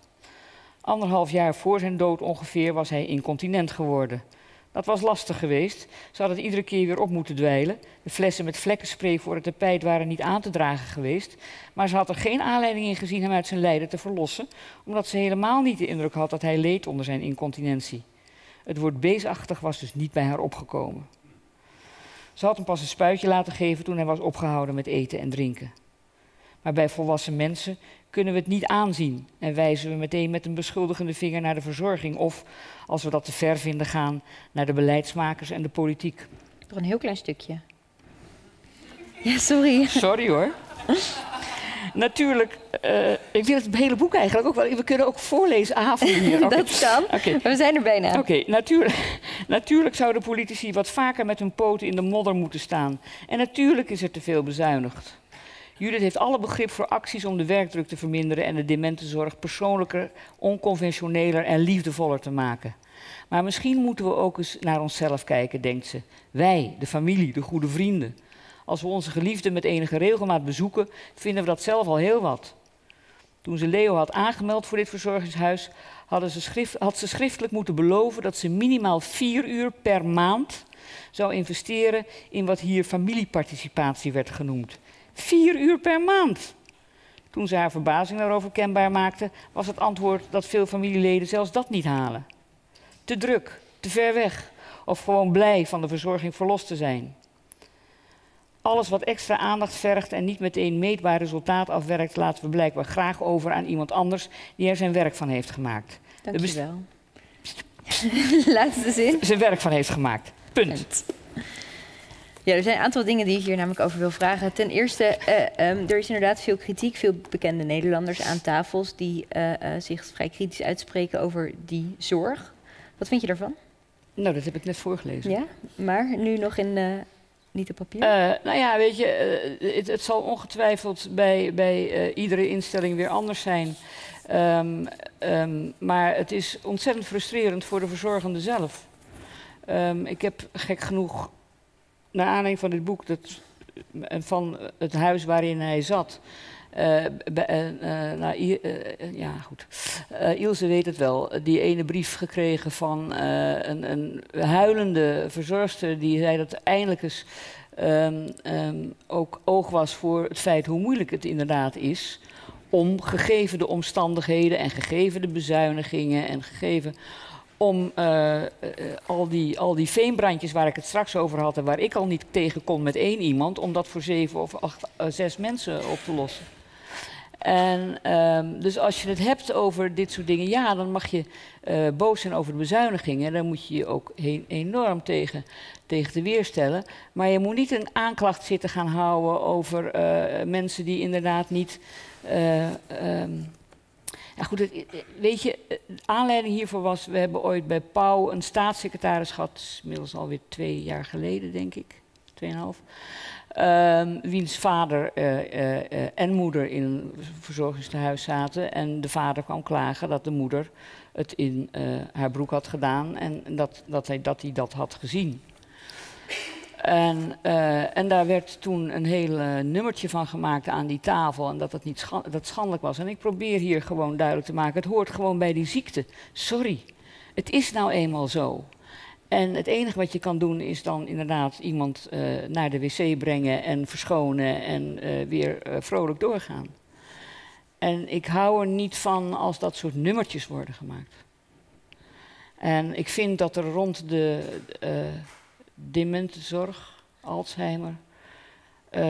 Anderhalf jaar voor zijn dood ongeveer was hij incontinent geworden. Dat was lastig geweest. Ze had het iedere keer weer op moeten dweilen. De flessen met vlekkenspray voor het tapijt waren niet aan te dragen geweest. Maar ze had er geen aanleiding in gezien hem uit zijn lijden te verlossen, omdat ze helemaal niet de indruk had dat hij leed onder zijn incontinentie. Het woord beesachtig was dus niet bij haar opgekomen. Ze had hem pas een spuitje laten geven toen hij was opgehouden met eten en drinken. Maar bij volwassen mensen kunnen we het niet aanzien en wijzen we meteen met een beschuldigende vinger naar de verzorging of, als we dat te ver vinden gaan, naar de beleidsmakers en de politiek. Nog een heel klein stukje. Ja, sorry. Sorry hoor. Natuurlijk, uh, ik wil het hele boek eigenlijk ook wel. We kunnen ook voorlezen avond hier. *laughs* dat kan. We zijn er bijna. Oké, natuurlijk, *laughs* natuurlijk zouden politici wat vaker met hun poten in de modder moeten staan. En natuurlijk is er te veel bezuinigd. Judith heeft alle begrip voor acties om de werkdruk te verminderen en de dementenzorg persoonlijker, onconventioneler en liefdevoller te maken. Maar misschien moeten we ook eens naar onszelf kijken, denkt ze. Wij, de familie, de goede vrienden. Als we onze geliefden met enige regelmaat bezoeken, vinden we dat zelf al heel wat. Toen ze Leo had aangemeld voor dit verzorgingshuis, ze schrift, had ze schriftelijk moeten beloven dat ze minimaal vier uur per maand zou investeren in wat hier familieparticipatie werd genoemd. Vier uur per maand. Toen ze haar verbazing daarover kenbaar maakte, was het antwoord dat veel familieleden zelfs dat niet halen. Te druk, te ver weg of gewoon blij van de verzorging verlost te zijn. Alles wat extra aandacht vergt en niet meteen meetbaar resultaat afwerkt, laten we blijkbaar graag over aan iemand anders die er zijn werk van heeft gemaakt. Dank je wel. *laughs* Laatste zin. Zijn werk van heeft gemaakt. Punt. Ja, er zijn een aantal dingen die ik hier namelijk over wil vragen. Ten eerste, uh, er is inderdaad veel kritiek, veel bekende Nederlanders aan tafels die uh, uh, zich vrij kritisch uitspreken over die zorg. Wat vind je daarvan? Nou, dat heb ik net voorgelezen. Ja, maar nu nog in niet op papier? nou ja, weet je, het, het, zal ongetwijfeld bij, bij iedere instelling weer anders zijn. Um, um, maar het is ontzettend frustrerend voor de verzorgende zelf. Um, ik heb gek genoeg naar aanleiding van dit boek dat, en van het huis waarin hij zat. Uh, uh, nou, ja, goed. Ilse weet het wel. Die ene brief gekregen van een, een, huilende verzorgster. die zei dat eindelijk eens um, um, ook oog was voor het feit hoe moeilijk het inderdaad is. om gegeven de omstandigheden en gegeven de bezuinigingen en gegeven om eh, eh, al, die, al die veenbrandjes waar ik het straks over had en waar ik al niet tegen kon met één iemand, om dat voor zeven of acht, eh, zes mensen op te lossen. En ehm, dus als je het hebt over dit soort dingen, ja, dan mag je eh, boos zijn over de bezuinigingen. En dan moet je je ook enorm tegen, tegen te weerstellen. Maar je moet niet een aanklacht zitten gaan houden over eh, mensen die inderdaad niet. eh, ehm, ja, goed, weet je, aanleiding hiervoor was, we hebben ooit bij Pauw een staatssecretaris gehad, inmiddels alweer twee jaar geleden, denk ik, tweeënhalf. Ehm wiens vader eh, eh, en moeder in een verzorgingstehuis zaten. En de vader kwam klagen dat de moeder het in eh, haar broek had gedaan en dat, dat, hij, dat hij dat had gezien. En, en daar werd toen een heel nummertje van gemaakt aan die tafel en dat het niet dat schandelijk was. En ik probeer hier gewoon duidelijk te maken, het hoort gewoon bij die ziekte. Sorry, het is nou eenmaal zo. En het enige wat je kan doen is dan inderdaad iemand eh, naar de wc brengen en verschonen en eh, weer eh, vrolijk doorgaan. En ik hou er niet van als dat soort nummertjes worden gemaakt. En ik vind dat er rond de dementenzorg, Alzheimer,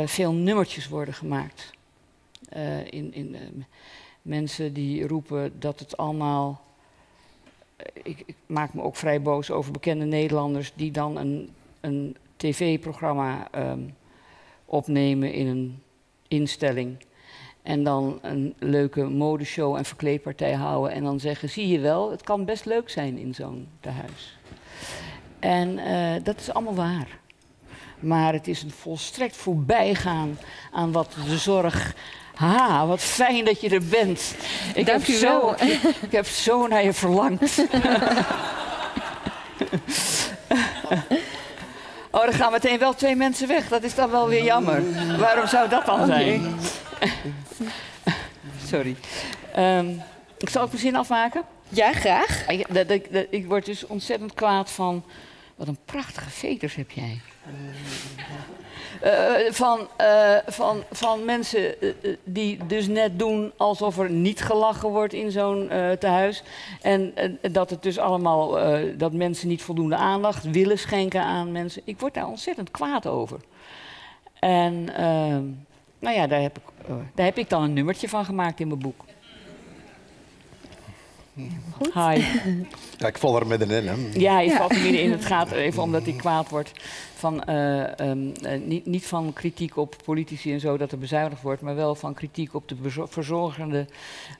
veel nummertjes worden gemaakt. In, in, mensen die roepen dat het allemaal. Ik, ik maak me ook vrij boos over bekende Nederlanders die dan een, een tv-programma ehm, opnemen in een instelling. En dan een leuke modeshow en verkleedpartij houden. En dan zeggen: zie je wel, het kan best leuk zijn in zo'n tehuis. En eh, dat is allemaal waar. Maar het is een volstrekt voorbijgaan aan wat de zorg. Ha, wat fijn dat je er bent. Ik, Dank heb, u zo, wel. ik heb zo naar je verlangd. *laughs* Oh, er gaan meteen wel twee mensen weg. Dat is dan wel weer jammer. Waarom zou dat dan zijn? *laughs* Sorry. Ehm, ik zal ook mijn zin afmaken. Ja, graag. Ik, dat, dat- dat- ik word dus ontzettend kwaad van. Wat een prachtige veters heb jij. Eh, van, eh, van, van mensen eh, eh, die dus net doen alsof er niet gelachen wordt in zo'n eh, tehuis. En eh, dat het dus allemaal, eh, dat mensen niet voldoende aandacht willen schenken aan mensen. Ik word daar ontzettend kwaad over. En ehm, nou ja, daar heb, ik, eh, daar heb ik dan een nummertje van gemaakt in mijn boek. Hi. Ja, ik val er middenin. Hè. Ja, je Ja. valt er middenin. Het gaat er even omdat ik kwaad word. Van, eh, ehm, eh, niet, niet van kritiek op politici en zo dat er bezuinigd wordt, maar wel van kritiek op de bezo- verzorgenden.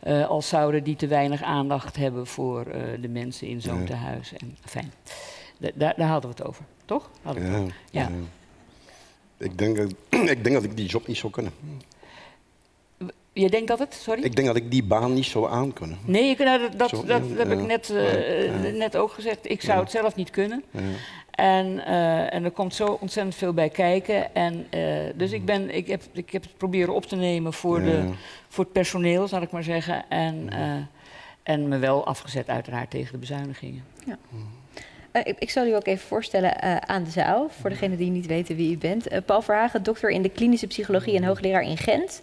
eh, als zouden die te weinig aandacht hebben voor eh, de mensen in zo'n Ja. tehuis. En, fijn. Da- daar, daar hadden we het over, toch? Hadden we het Ja, over. Ja. ja. Ik, denk dat, *clears throat* ik denk dat ik die job niet zou kunnen. Je denkt dat het? Sorry? Ik denk dat ik die baan niet zou aankunnen. Nee, ik, nou, dat, dat, Zo, dat ja, heb ik net, eh, ja, ja. net ook gezegd. Ik zou Ja. het zelf niet kunnen. Ja. En, eh, en er komt zo ontzettend veel bij kijken. En, eh, dus ik, ben, ik, heb, ik heb het proberen op te nemen voor, de, voor het personeel, zal ik maar zeggen. En, eh, en me wel afgezet uiteraard tegen de bezuinigingen. Eh, ik, ik zal u ook even voorstellen eh, aan de zaal, voor degenen die niet weten wie u bent. Eh, Paul Verhagen, dokter in de klinische psychologie en hoogleraar in Gent.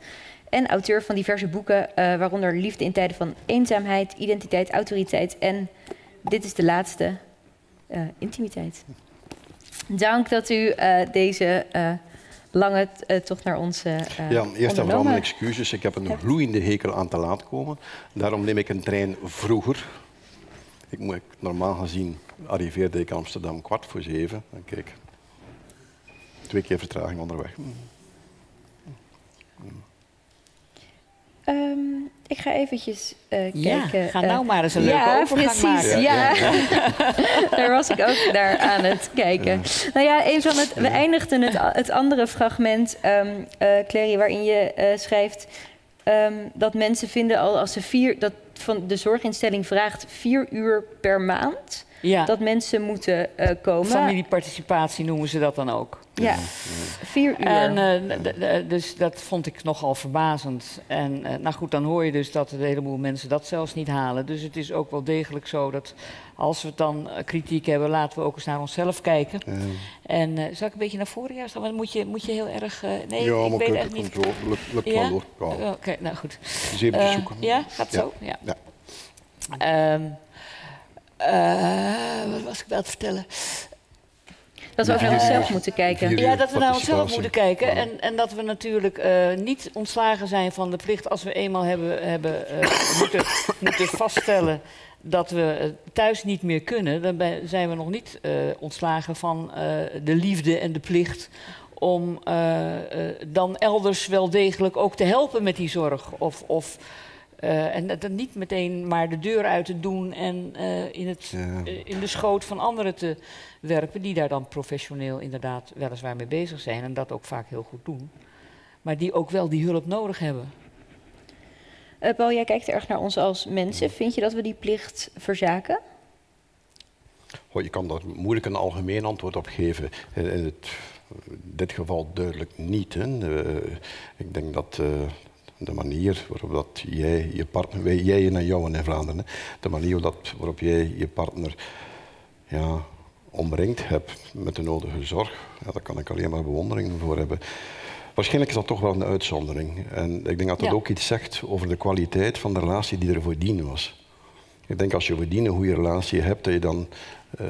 En auteur van diverse boeken, eh, waaronder Liefde in tijden van eenzaamheid, identiteit, autoriteit en, dit is de laatste, eh, intimiteit. Dank dat u eh, deze lange tocht naar ons Ja, eerst en vooral mijn excuses. Ik heb een gloeiende hekel aan te laat komen. Daarom neem ik een trein vroeger. Ik moet, normaal gezien arriveerde ik Amsterdam kwart voor zeven. En kijk, twee keer vertraging onderweg. Ehm, ik ga eventjes eh, Ja, kijken. ga eh, nou maar eens een leuke ja, overgang precies, maken. Ja, *laughs* daar was ik ook naar aan het kijken. Nou ja, een van het, we eindigden het, het andere fragment, eh, Clary, waarin je schrijft ehm, dat mensen vinden al als ze vier, dat van de zorginstelling vraagt vier uur per maand, dat mensen moeten komen. familieparticipatie noemen ze dat dan ook. Ja, vier uur. En, eh, dus dat vond ik nogal verbazend. En eh, nou goed, dan hoor je dus dat een heleboel mensen dat zelfs niet halen. Dus het is ook wel degelijk zo dat als we dan eh, kritiek hebben, laten we ook eens naar onszelf kijken. Ja. En zal ik een beetje naar voren juist? Want moet je, moet je heel erg. eh, nee, ja, ik weet echt niet. Lukt, lukt Ja? wel hoor. Ja. Oké, nou goed. Zeven Eh, bezoeken. ja, gaat zo. Ja. Ja. Ehm, Eh, wat was ik wel te vertellen? Dat we ook naar onszelf moeten kijken. Ja, dat we naar onszelf moeten kijken. En, en dat we natuurlijk eh, niet ontslagen zijn van de plicht als we eenmaal hebben, hebben eh, *coughs* moeten, moeten vaststellen dat we eh, thuis niet meer kunnen. Dan zijn we nog niet eh, ontslagen van eh, de liefde en de plicht om eh, eh, dan elders wel degelijk ook te helpen met die zorg. Of, of, eh, en dat dat niet meteen maar de deur uit te doen en eh, in, het, Ja. eh, in de schoot van anderen te werpen, die daar dan professioneel inderdaad weliswaar mee bezig zijn en dat ook vaak heel goed doen. Maar die ook wel die hulp nodig hebben. Eh, Paul, jij kijkt erg naar ons als mensen. Vind je dat we die plicht verzaken? Goh, je kan daar moeilijk een algemeen antwoord op geven. In in het, in dit geval duidelijk niet. Hè. Eh, ik denk dat eh, de manier waarop dat jij je partner, wij, jij en jou in Vlaanderen, hè, de manier waarop, dat, waarop jij je partner ja, omringd hebt met de nodige zorg, ja, daar kan ik alleen maar bewondering voor hebben. Waarschijnlijk is dat toch wel een uitzondering. En ik denk dat dat Ja. ook iets zegt over de kwaliteit van de relatie die er voordien was. Ik denk als je voordien een goede relatie hebt, dat je dan eh,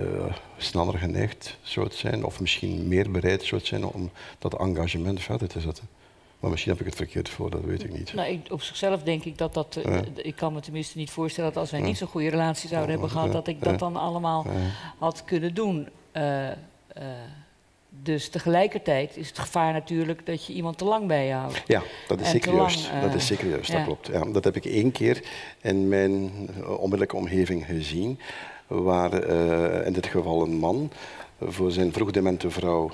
sneller geneigd zou zijn, of misschien meer bereid zou zijn om dat engagement verder te zetten. Maar misschien heb ik het verkeerd voor, dat weet ik niet. Nou, ik, op zichzelf denk ik dat dat. eh, Ja. Ik kan me tenminste niet voorstellen dat als wij Ja. niet zo'n goede relatie zouden hebben gehad, dat ik dat dan allemaal had kunnen doen. Eh, eh, dus tegelijkertijd is het gevaar natuurlijk dat je iemand te lang bij je houdt. Ja, dat is zeker juist. dat is zeker juist, dat klopt. Ja, dat heb ik één keer in mijn onmiddellijke omgeving gezien, waar in dit geval een man voor zijn vroegdemente vrouw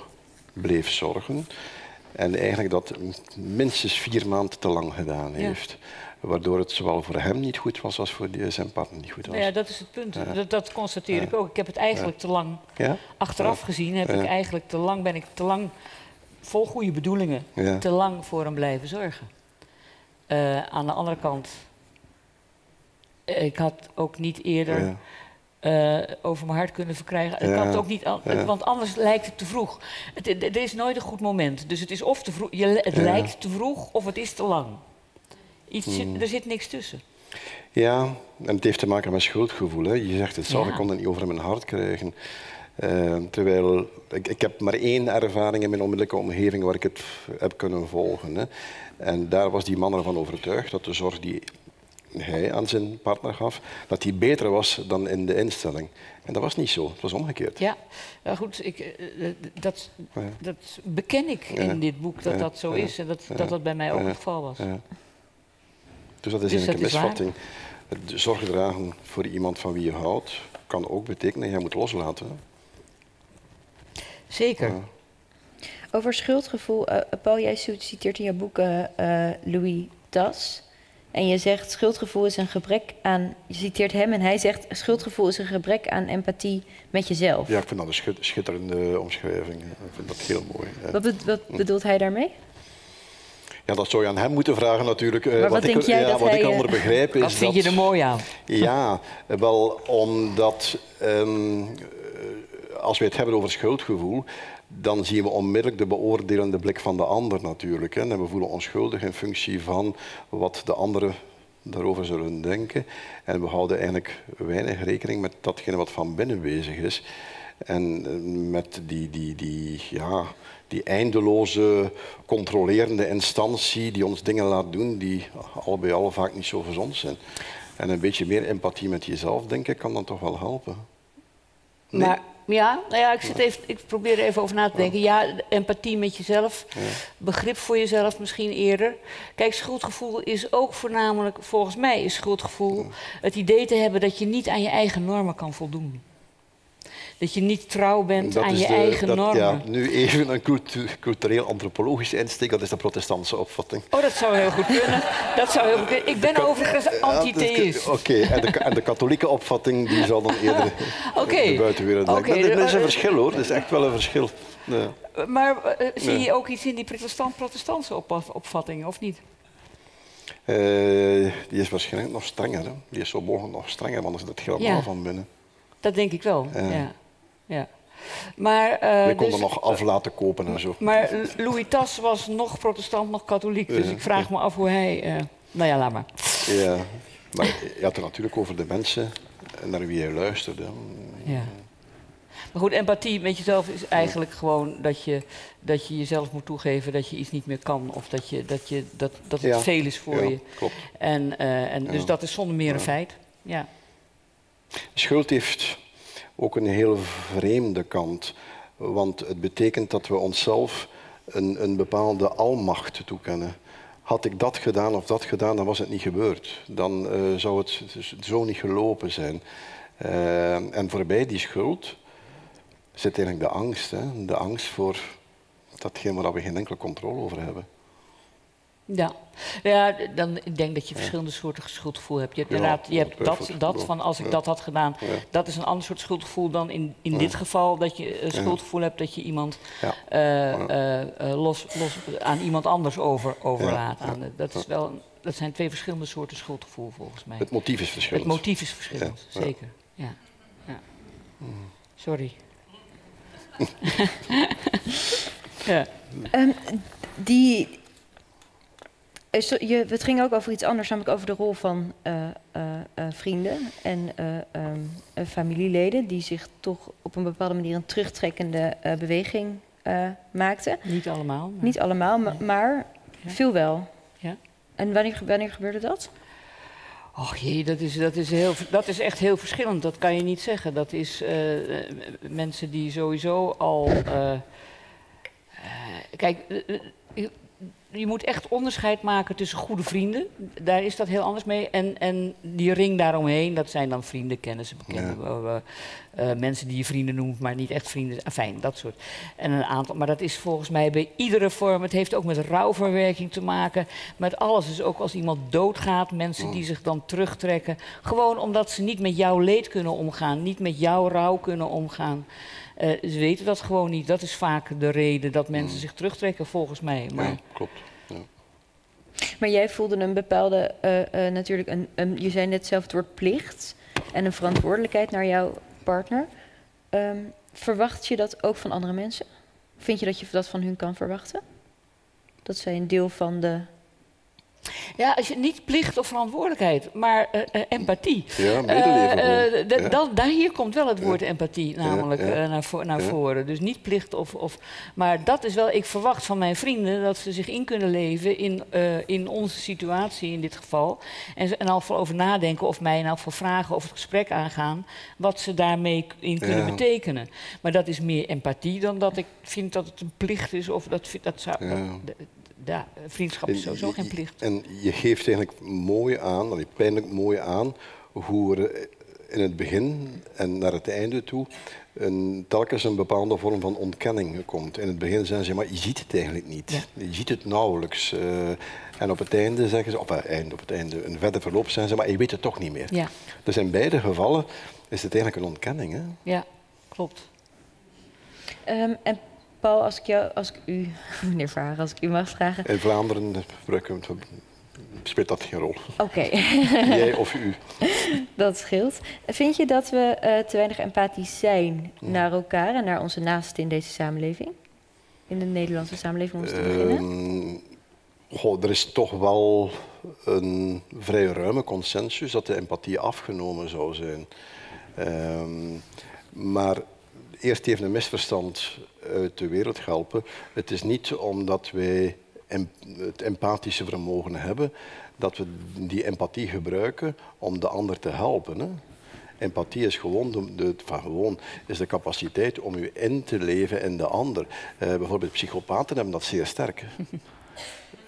bleef zorgen. En eigenlijk dat minstens vier maanden te lang gedaan Ja. heeft. Waardoor het zowel voor hem niet goed was als voor zijn partner niet goed was. Nou ja, dat is het punt. Ja. Dat, dat constateer ik ook. Ik heb het eigenlijk te lang achteraf gezien. Heb ik eigenlijk te lang ben ik te lang vol goede bedoelingen te lang voor hem blijven zorgen. Eh, aan de andere kant, eh, ik had ook niet eerder Eh, over mijn hart kunnen verkrijgen. Ik Ja, had het ook niet, want anders lijkt het te vroeg. Het, er is nooit een goed moment. Dus het is of te vroeg, je, het Ja. lijkt te vroeg of het is te lang. Iets, Hmm. er zit niks tussen. Ja, en het heeft te maken met schuldgevoel. Hè. Je zegt het zelf, Ja. ik kon het niet over mijn hart krijgen. Eh, terwijl, ik, ik heb maar één ervaring in mijn onmiddellijke omgeving waar ik het heb kunnen volgen. Hè. En daar was die man ervan overtuigd dat de zorg die hij aan zijn partner gaf, dat die beter was dan in de instelling. En dat was niet zo, het was omgekeerd. Ja, nou goed, ik, eh, eh, dat, dat beken ik Ja. in dit boek, dat Ja. dat zo Ja. is. En dat, Ja. dat dat bij mij ook Ja. het geval was. Ja. Dus dat is Dus eigenlijk dat een misvatting. Zorg dragen voor iemand van wie je houdt, kan ook betekenen dat jij moet loslaten. Zeker. Ja. Over schuldgevoel, eh, Paul, jij citeert in je boek Louis Tas. En je zegt, schuldgevoel is een gebrek aan... Je citeert hem en hij zegt, schuldgevoel is een gebrek aan empathie met jezelf. Ja, ik vind dat een schit- schitterende omschrijving. Ik vind dat heel mooi. Wat, be- wat bedoelt hij daarmee? Ja, dat zou je aan hem moeten vragen natuurlijk. Eh, Maar wat ik, denk jij ja, dat wat hij, ik eh, onder begrijp is Wat vind dat... je er mooi aan? Ja, wel omdat ehm, eh, als we het hebben over schuldgevoel, dan zien we onmiddellijk de beoordelende blik van de ander natuurlijk. En we voelen ons schuldig in functie van wat de anderen daarover zullen denken. En we houden eigenlijk weinig rekening met datgene wat van binnen bezig is. En eh, met die, die, die, ja, die eindeloze controlerende instantie die ons dingen laat doen die al bij al vaak niet zo gezond zijn. En een beetje meer empathie met jezelf, denk ik, kan dan toch wel helpen. Nee? Maar ja, nou ja ik, zit even, ik probeer er even over na te denken. Ja, empathie met jezelf, begrip voor jezelf misschien eerder. Kijk, schuldgevoel is ook voornamelijk, volgens mij is schuldgevoel het idee te hebben dat je niet aan je eigen normen kan voldoen. Dat je niet trouw bent aan is je de- eigen dat- normen. Ja, nu even een cultu- cultureel-antropologische insteek, dat is de protestantse opvatting. Oh, dat zou heel goed kunnen. Dat zou heel goed kunnen. Ik ben overigens is- anti-theïst. Oké, en, de, en de katholieke opvatting die zal dan eerder *laughs* Oké. de buitenwereld denken. Dat, is- dat is een eh, verschil hoor, dat is echt wel een verschil. Ja. Maar eh, zie je ook iets in die protestant-protestantse oppa- opvatting, of niet? Eh, die is waarschijnlijk nog strenger. Hè? Die is zo mogelijk nog strenger, want dan zit het helemaal Ja. van binnen. Dat denk ik wel. Ja. Ja. Ja. Maar, eh, Je kon dus- er nog af laten kopen en zo. maar Louis Tas was nog protestant, nog katholiek. Dus ik vraag me af hoe hij... eh, nou ja, laat maar. Ja, maar je had het natuurlijk over de mensen naar wie je luisterde. Ja. Maar goed, empathie met jezelf is eigenlijk gewoon dat je, dat je jezelf moet toegeven dat je iets niet meer kan. Of dat, je, dat, je, dat, dat het Ja. veel is voor Ja, je. klopt. En, eh, en dus dat is zonder meer een feit. Ja. Schuld heeft ook een heel vreemde kant. Want het betekent dat we onszelf een, een bepaalde almacht toekennen. Had ik dat gedaan of dat gedaan, dan was het niet gebeurd. Dan eh, zou het dus zo niet gelopen zijn. Eh, en voorbij die schuld zit eigenlijk de angst. Hè? De angst voor datgene waar we geen enkele controle over hebben. Ja. ja, dan, ik denk dat je verschillende soorten schuldgevoel hebt. Je hebt, inderdaad, je hebt dat, dat van als ik Ja. dat had gedaan, Ja. dat is een ander soort schuldgevoel dan in, in Ja. dit geval dat je een schuldgevoel hebt dat je iemand Ja. eh, eh, eh, los, los aan iemand anders over, overlaat. Aan dat, is wel, een- dat zijn twee verschillende soorten schuldgevoel volgens mij. Het motief is verschillend. Het motief is verschillend, zeker. Ja. Ja. Sorry. *laughs* ja. Ehm, die, eh, je, het ging ook over iets anders, namelijk over de rol van eh, eh, eh, vrienden en eh, ehm, eh, familieleden, die zich toch op een bepaalde manier een terugtrekkende eh, beweging eh, maakten. Niet allemaal. maar- Niet allemaal, ma- maar Ja. veel wel. Ja. En wanneer, wanneer gebeurde dat? Och jee, dat is, dat, is heel, dat is echt heel verschillend. Dat kan je niet zeggen. Dat is eh, eh, mensen die sowieso al. eh, eh, kijk, eh, eh, je- moet echt onderscheid maken tussen goede vrienden. Daar is dat heel anders mee. En, en die ring daaromheen, dat zijn dan vrienden, kennissen, bekenden. eh, eh, mensen die je vrienden noemt, maar niet echt vrienden. Fijn, dat soort. En een aantal. Maar dat is volgens mij bij iedere vorm. Het heeft ook met rouwverwerking te maken. Met alles. Dus ook als iemand doodgaat, mensen die zich dan terugtrekken. Gewoon omdat ze niet met jouw leed kunnen omgaan. Niet met jouw rouw kunnen omgaan. Eh, ze weten dat gewoon niet. Dat is vaak de reden dat mensen zich terugtrekken, volgens mij. Maar, Ja, klopt. Ja. Maar jij voelde een bepaalde, eh, eh, natuurlijk, een, een, je zei net zelf het woord plicht en een verantwoordelijkheid naar jouw partner. Ehm, verwacht je dat ook van andere mensen? Vind je dat je dat van hun kan verwachten? Dat zij een deel van de. Ja, als je niet plicht of verantwoordelijkheid, maar eh, eh, empathie. Ja, medeleven Eh, gewoon. d- Ja. dat- daar hier komt wel het woord empathie namelijk ja. naar, vo- naar voren. Dus niet plicht of, of. Maar dat is wel, ik verwacht van mijn vrienden dat ze zich in kunnen leven in, in onze situatie in dit geval. En, ze- en al voor over nadenken of mij nou voor vragen of het gesprek aangaan. Wat ze daarmee in kunnen betekenen. Maar dat is meer empathie dan dat ik vind dat het een plicht is. Of dat, dat zou. Dat- ja, vriendschap is sowieso geen plicht. En je geeft eigenlijk mooi aan, allee, pijnlijk mooi aan, hoe er in het begin en naar het einde toe een, telkens een bepaalde vorm van ontkenning komt. In het begin zeggen ze, maar je ziet het eigenlijk niet. Je ziet het nauwelijks. eh, en op het einde zeggen ze, of eh, eind, op het einde, een verder verloop zeggen ze, maar je weet het toch niet meer. Ja, Dus in beide gevallen is het eigenlijk een ontkenning. Hè? ja, klopt. Ehm, en Paul, als ik jou, als ik u, *laughs* meneer Varen, als ik u mag vragen. In Vlaanderen speelt dat geen rol. Oké, *laughs* Jij of u. *laughs* dat scheelt. Vind je dat we eh, te weinig empathisch zijn naar elkaar en naar onze naasten in deze samenleving? In de Nederlandse samenleving, om te beginnen? Ehm, goh, er is toch wel een vrij ruime consensus dat de empathie afgenomen zou zijn. Ehm, maar eerst even een misverstand uit de wereld helpen. Het is niet omdat wij het empathische vermogen hebben, dat we die empathie gebruiken om de ander te helpen. Hè? Empathie is gewoon de, van gewoon is de capaciteit om je in te leven in de ander. Eh, bijvoorbeeld psychopaten hebben dat zeer sterk. *laughs*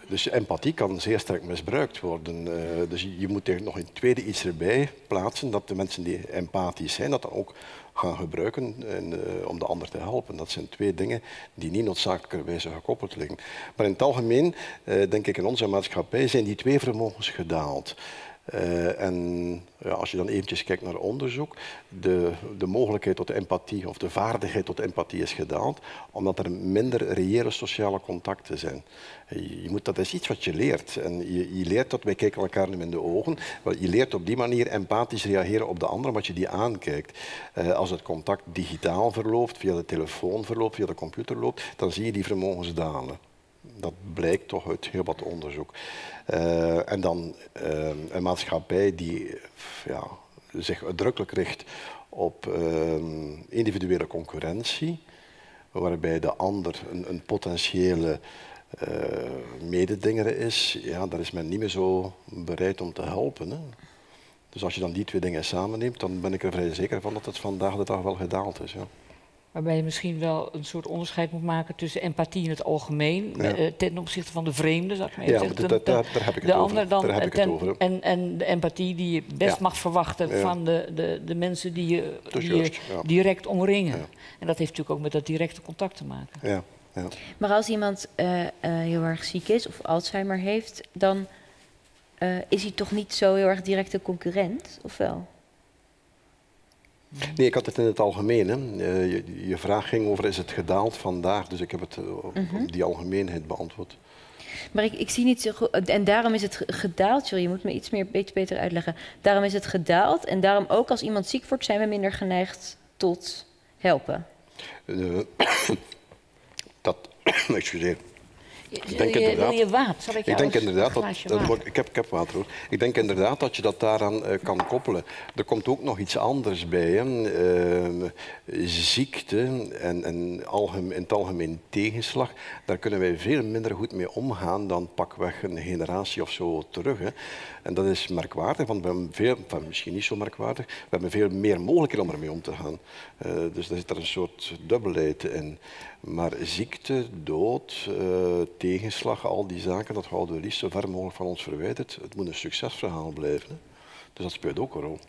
Dus empathie kan zeer sterk misbruikt worden. Eh, dus je moet er nog een tweede iets erbij plaatsen, dat de mensen die empathisch zijn, dat dan ook gaan gebruiken en, eh, om de ander te helpen. Dat zijn twee dingen die niet noodzakelijkerwijze gekoppeld liggen. Maar in het algemeen, eh, denk ik in onze maatschappij, zijn die twee vermogens gedaald. Eh, en ja, als je dan eventjes kijkt naar onderzoek, de, de mogelijkheid tot empathie of de vaardigheid tot empathie is gedaald, omdat er minder reële sociale contacten zijn. Je, je moet, dat is iets wat je leert. En je, je leert dat, wij kijken elkaar nu in de ogen, je leert op die manier empathisch reageren op de ander, wat je die aankijkt. Eh, als het contact digitaal verloopt, via de telefoon verloopt, via de computer loopt, dan zie je die vermogens dalen. Dat blijkt toch uit heel wat onderzoek. Eh, en dan eh, een maatschappij die ja, zich uitdrukkelijk richt op ehm, individuele concurrentie, waarbij de ander een, een potentiële mededinger is, ja, daar is men niet meer zo bereid om te helpen. Hè. Dus als je dan die twee dingen samenneemt, dan ben ik er vrij zeker van dat het vandaag de dag wel gedaald is. Ja. Waarbij je misschien wel een soort onderscheid moet maken tussen empathie in het algemeen eh, ten opzichte van de vreemde, zou ik maar even ja, zeggen. daar, daar, heb ik het de over. Dan, daar heb ik het over. En, en de empathie die je best mag verwachten van de, de, de mensen die je, die je direct omringen. En dat heeft natuurlijk ook met dat directe contact te maken. Ja. Ja. Maar als iemand uh, uh, heel erg ziek is of Alzheimer heeft, dan uh, is hij toch niet zo heel erg directe concurrent, of wel? Nee, ik had het in het algemeen. Hè. Uh, je, je, vraag ging over is het gedaald vandaag, dus ik heb het uh, op, mm die algemeenheid beantwoord. Maar ik, ik, zie niet zo goed, en daarom is het gedaald, sorry, je moet me iets meer, beetje beter uitleggen. Daarom is het gedaald en daarom ook als iemand ziek wordt zijn we minder geneigd tot helpen. Uh, *coughs* dat, *coughs* excuseer. Ik denk wil je water? ik, ik denk inderdaad dat, dat ik, heb, ik heb water hoor. Ik denk inderdaad dat je dat daaraan uh, kan koppelen. Er komt ook nog iets anders bij. Hè. Uh, ziekte en, en algemeen, in het algemeen tegenslag, daar kunnen wij veel minder goed mee omgaan dan pakweg een generatie of zo terug. Hè. En dat is merkwaardig, want we hebben veel, misschien niet zo merkwaardig, we hebben veel meer mogelijkheden om ermee om te gaan. Uh, dus daar zit er een soort dubbelheid in. Maar ziekte, dood, uh, tegenslag, al die zaken, dat houden we liefst zo ver mogelijk van ons verwijderd. Het moet een succesverhaal blijven. Dus dat speelt ook een rol.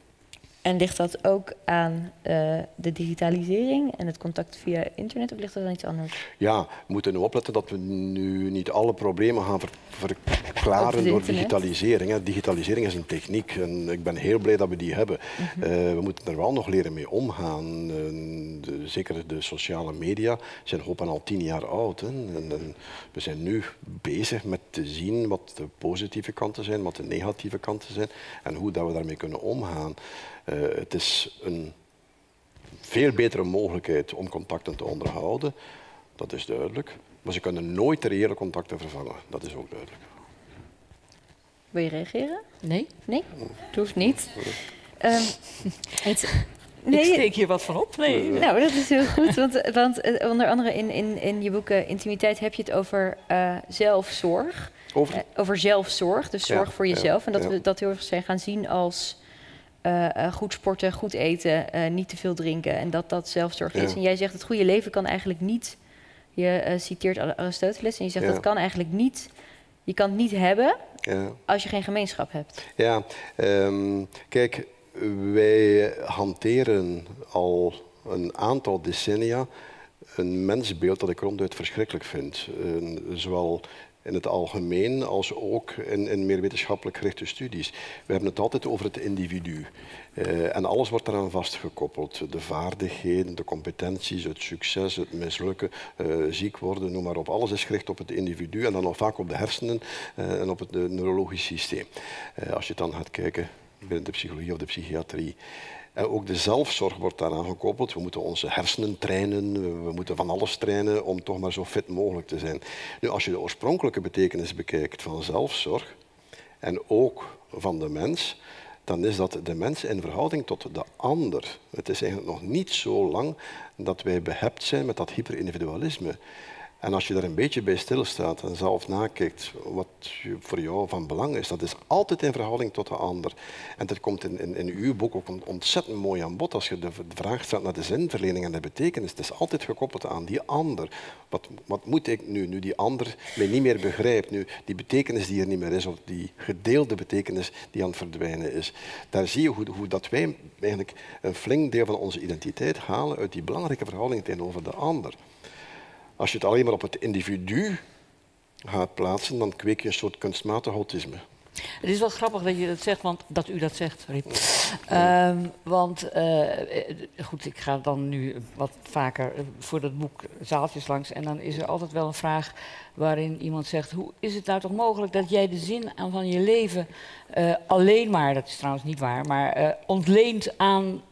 En ligt dat ook aan uh, de digitalisering en het contact via internet of ligt dat aan iets anders? Ja, we moeten nu opletten dat we nu niet alle problemen gaan ver verklaren door digitalisering. Hè. Digitalisering is een techniek en ik ben heel blij dat we die hebben. Mm -hmm. uh, we moeten er wel nog leren mee omgaan. Uh, de, zeker de sociale media zijn hopen al tien jaar oud. Hè. En, en we zijn nu bezig met te zien wat de positieve kanten zijn, wat de negatieve kanten zijn en hoe dat we daarmee kunnen omgaan. Uh, het is een veel betere mogelijkheid om contacten te onderhouden, dat is duidelijk. Maar ze kunnen nooit de reële contacten vervangen, dat is ook duidelijk. Wil je reageren? Nee. Nee? Het hoeft niet. Um, *laughs* nee, ik steek hier wat van op. Nee. Nou, dat is heel goed. Want, want uh, onder andere in, in, in je boek Intimiteit heb je het over uh, zelfzorg. Over? over zelfzorg, dus zorg ja, voor jezelf. Ja, en dat ja. we dat heel erg zijn gaan zien als uh, uh, goed sporten, goed eten, uh, niet te veel drinken. En dat dat zelfzorg is. En jij zegt het goede leven kan eigenlijk niet. Je citeert Aristoteles en je zegt dat kan eigenlijk niet. Je kan het niet hebben als je geen gemeenschap hebt. Ja, um, kijk, wij hanteren al een aantal decennia een mensbeeld dat ik ronduit verschrikkelijk vind. zowel in het algemeen als ook in, in meer wetenschappelijk gerichte studies. We hebben het altijd over het individu. Uh, en alles wordt daaraan vastgekoppeld. De vaardigheden, de competenties, het succes, het mislukken, uh, ziek worden, noem maar op. Alles is gericht op het individu en dan nog vaak op de hersenen uh, en op het neurologisch systeem. als je dan gaat kijken binnen de psychologie of de psychiatrie. En ook de zelfzorg wordt daaraan gekoppeld. We moeten onze hersenen trainen, we moeten van alles trainen om toch maar zo fit mogelijk te zijn. Nu, als je de oorspronkelijke betekenis bekijkt van zelfzorg en ook van de mens, dan is dat de mens in verhouding tot de ander. Het is eigenlijk nog niet zo lang dat wij behept zijn met dat hyperindividualisme. En als je daar een beetje bij stilstaat en zelf nakijkt wat voor jou van belang is, dat is altijd in verhouding tot de ander. En dat komt in, in, in uw boek ook ontzettend mooi aan bod als je de vraag stelt naar de zinverlening en de betekenis. Het is altijd gekoppeld aan die ander. Wat, wat moet ik nu, nu die ander mij niet meer begrijpt, nu die betekenis die er niet meer is, of die gedeelde betekenis die aan het verdwijnen is. Daar zie je hoe, hoe dat wij eigenlijk een flink deel van onze identiteit halen uit die belangrijke verhouding tegenover de ander. Als je het alleen maar op het individu gaat plaatsen, dan kweek je een soort kunstmatig autisme. Het is wel grappig dat je dat zegt, want dat u dat zegt, sorry. Um, want uh, goed, ik ga dan nu wat vaker voor dat boek zaaltjes langs en dan is er altijd wel een vraag waarin iemand zegt: hoe is het nou toch mogelijk dat jij de zin aan van je leven uh, alleen maar, dat is trouwens niet waar, maar uh, ontleent aan,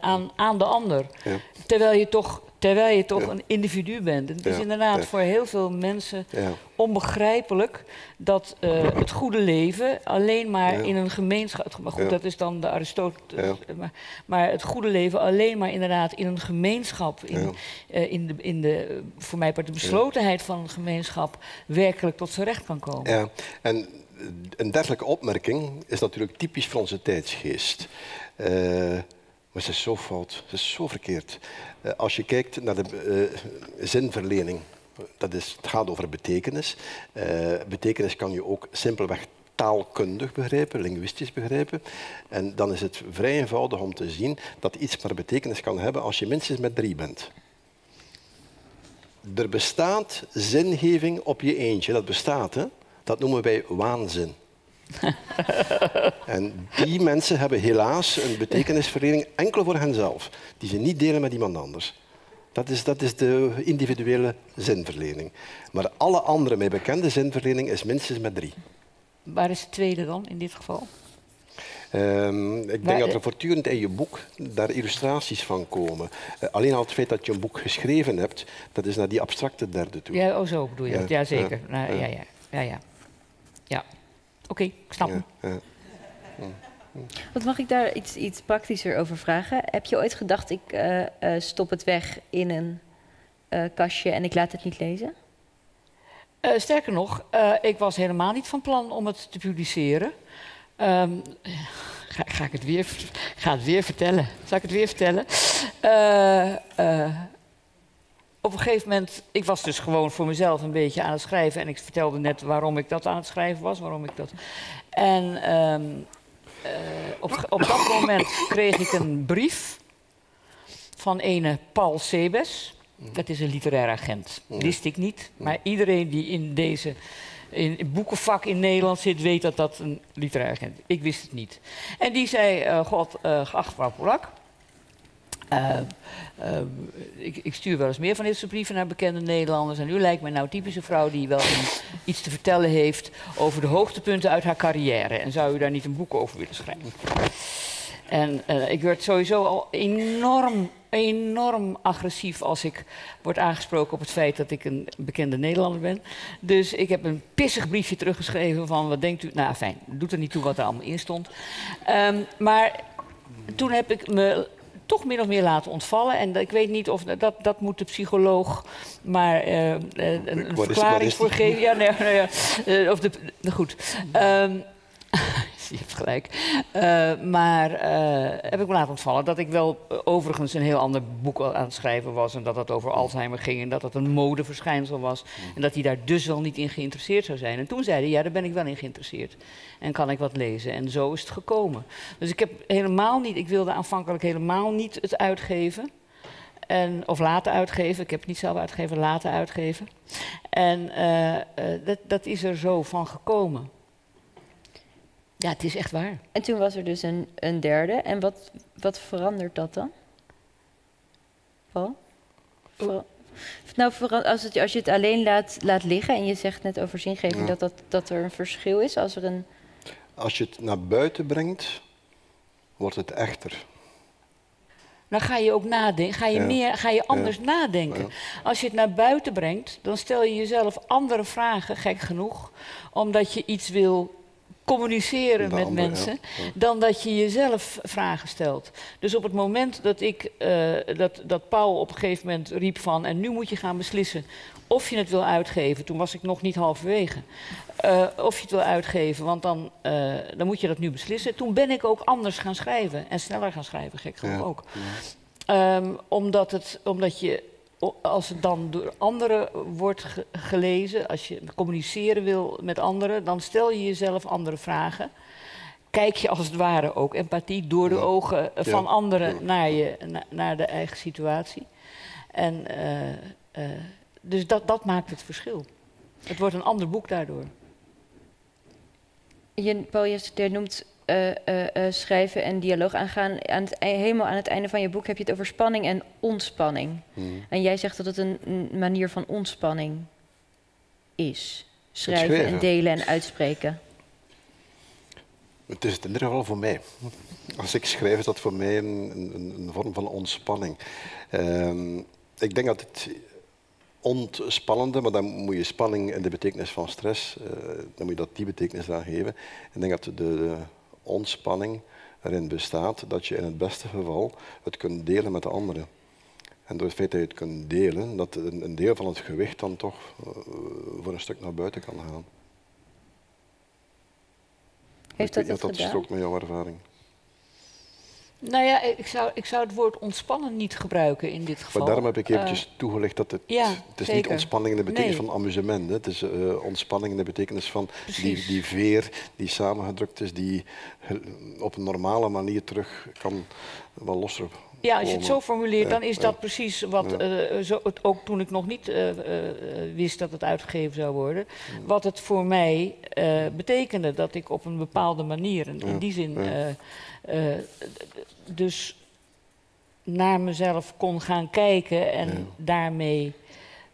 aan, aan de ander, ja. terwijl je toch Terwijl je toch Ja. een individu bent. En het is Ja, inderdaad ja. voor heel veel mensen onbegrijpelijk dat eh, het goede leven alleen maar in een gemeenschap. Maar goed, dat is dan de Aristoteles. Ja. Maar, maar het goede leven alleen maar inderdaad in een gemeenschap. In, eh, in, de, in de, eh, voor mij part de beslotenheid van een gemeenschap werkelijk tot zijn recht kan komen. Ja, en een dergelijke opmerking is natuurlijk typisch voor onze tijdsgeest. Eh, maar ze is zo fout, ze is zo verkeerd. Eh, als je kijkt naar de eh, zinverlening, dat is, het gaat over betekenis. Eh, betekenis kan je ook simpelweg taalkundig begrijpen, linguïstisch begrijpen. En dan is het vrij eenvoudig om te zien dat iets maar betekenis kan hebben als je minstens met drie bent. Er bestaat zingeving op je eentje, dat bestaat, hè? dat noemen wij waanzin. *laughs* en die mensen hebben helaas een betekenisverlening enkel voor henzelf, die ze niet delen met iemand anders. Dat is, dat is de individuele zinverlening. Maar alle andere mij bekende zinverlening is minstens met drie. Waar is de tweede dan in dit geval? Ehm, ik denk dat er voortdurend in je boek daar illustraties van komen. Eh, alleen al het feit dat je een boek geschreven hebt, dat is naar die abstracte derde toe. Ja, oh zo bedoel je Ja, dat. Ja, zeker. ja, Nou, ja. ja, ja. ja, ja. Oké, ik snap hem. Ja, ja. Wat mag ik daar iets, iets praktischer over vragen? Heb je ooit gedacht, ik eh, eh, stop het weg in een eh, kastje en ik laat het niet lezen? Eh, sterker nog, eh, ik was helemaal niet van plan om het te publiceren. Ehm, *laughs* ga, ga ik het weer, ga het weer vertellen? Zal ik het weer vertellen? Op een gegeven moment, ik was dus gewoon voor mezelf een beetje aan het schrijven. En ik vertelde net waarom ik dat aan het schrijven was. Waarom ik dat... En ehm, eh, op, op dat moment kreeg ik een brief van ene Paul Sebes. Dat is een literair agent. Wist ik niet. Maar iedereen die in deze in het boekenvak in Nederland zit, weet dat dat een literair agent is. Ik wist het niet. En die zei, eh, God, eh geacht mevrouw Polak, eh, eh, ik, stuur wel eens meer van soort brieven naar bekende Nederlanders. En u lijkt me nou typische vrouw die wel iets te vertellen heeft over de hoogtepunten uit haar carrière. En zou u daar niet een boek over willen schrijven? En eh, ik werd sowieso al enorm, enorm agressief als ik word aangesproken op het feit dat ik een bekende Nederlander ben. Dus ik heb een pissig briefje teruggeschreven van wat denkt u? Nou, fijn, doet er niet toe wat er allemaal in stond. Ehm, maar toen heb ik me toch min of meer laten ontvallen. En ik weet niet of dat, dat moet de psycholoog maar eh, een, een verklaring voor geven. Ja, nee, nee, ja. Eh, of de, goed. Ehm, je hebt gelijk. Eh, maar eh, heb ik me laten ontvallen dat ik wel eh, overigens een heel ander boek aan het schrijven was. En dat het over Alzheimer ging en dat het een modeverschijnsel was. En dat hij daar dus wel niet in geïnteresseerd zou zijn. En toen zei hij, ja, daar ben ik wel in geïnteresseerd. En kan ik wat lezen. En zo is het gekomen. Dus ik heb helemaal niet, ik wilde aanvankelijk helemaal niet het uitgeven. En, of laten uitgeven. Ik heb het niet zelf uitgegeven, laten uitgeven. En dat, dat is er zo van gekomen. Ja, het is echt waar. En toen was er dus een, een derde. En wat, wat verandert dat dan? Paul? Ver- nou, als, het, als je het alleen laat, laat liggen en je zegt net over zingeving Ja. dat, dat, dat er een verschil is. Als er een. Als je het naar buiten brengt, wordt het echter. Dan ga je ook nadenken, ga je, Ja. meer, ga je anders nadenken. Als je het naar buiten brengt, dan stel je jezelf andere vragen, gek genoeg, omdat je iets wil communiceren met mensen, Ja. dan dat je jezelf vragen stelt. Dus op het moment dat ik, eh, dat, dat Paul op een gegeven moment riep van, en nu moet je gaan beslissen of je het wil uitgeven, toen was ik nog niet halverwege, eh, of je het wil uitgeven, want dan, eh, dan moet je dat nu beslissen. Toen ben ik ook anders gaan schrijven en sneller gaan schrijven, gek genoeg Ja. ook. Ehm, omdat, het, omdat je, als het dan door anderen wordt ge- gelezen, als je communiceren wil met anderen, dan stel je jezelf andere vragen. Kijk je als het ware ook empathie door de Ja. ogen eh, van Ja. anderen Ja. naar, je, na- naar de eigen situatie. En, eh, eh, dus dat, dat maakt het verschil. Het wordt een ander boek daardoor. Je, Paul, je je noemt eh, eh, eh, schrijven en dialoog aangaan. Aan het, helemaal aan het einde van je boek heb je het over spanning en ontspanning. Hmm. En jij zegt dat het een, een manier van ontspanning is. Schrijven, en delen en uitspreken. Het is het in ieder geval voor mij. Als ik schrijf, is dat voor mij een, een, een vorm van ontspanning. Ehm, ik denk dat het ontspannende, maar dan moet je spanning in de betekenis van stress, uh, dan moet je dat die betekenis aan geven. Ik denk dat de, de ontspanning erin bestaat dat je in het beste geval het kunt delen met de anderen. En door het feit dat je het kunt delen, dat een, deel van het gewicht dan toch uh, voor een stuk naar buiten kan gaan. Heeft dat, dat, dat dat strookt met jouw ervaring. Nou ja, ik zou, ik zou het woord ontspannen niet gebruiken in dit geval. Maar daarom heb ik eventjes uh, toegelicht dat het, ja, het is zeker. niet ontspanning in de betekenis Nee. van amusement. Hè. Het is uh, ontspanning in de betekenis van die, die veer die samengedrukt is, die op een normale manier terug kan wel losser Ja, als je het zo formuleert, Ja, dan is ja. dat precies wat, Ja. eh, zo, het, ook toen ik nog niet eh, eh, eh, wist dat het uitgegeven zou worden, wat het voor mij eh, betekende dat ik op een bepaalde manier, in Ja, die zin, eh, dus naar mezelf kon gaan kijken en Ja. daarmee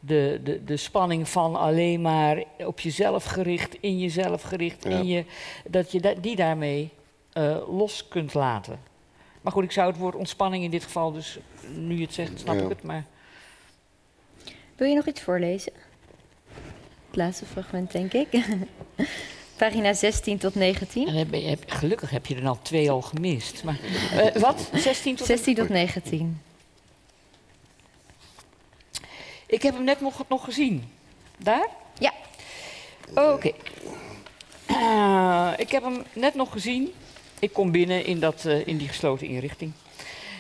de, de, de spanning van alleen maar op jezelf gericht, in jezelf gericht, Ja. in je, dat je da- die daarmee eh, los kunt laten. Maar goed, ik zou het woord ontspanning in dit geval, dus nu je het zegt, snap Ja. ik het. Maar Wil je nog iets voorlezen? Het laatste fragment, denk ik. *laughs* Pagina 16 tot 19. en heb, heb- gelukkig heb je er dan twee al gemist. Maar, eh, wat? 16 tot 16 tot 19. Ik heb hem net nog, nog gezien. Daar? Ja. Oké. Ah, ik heb hem net nog gezien. Ik kom binnen in, dat, eh, in die gesloten inrichting.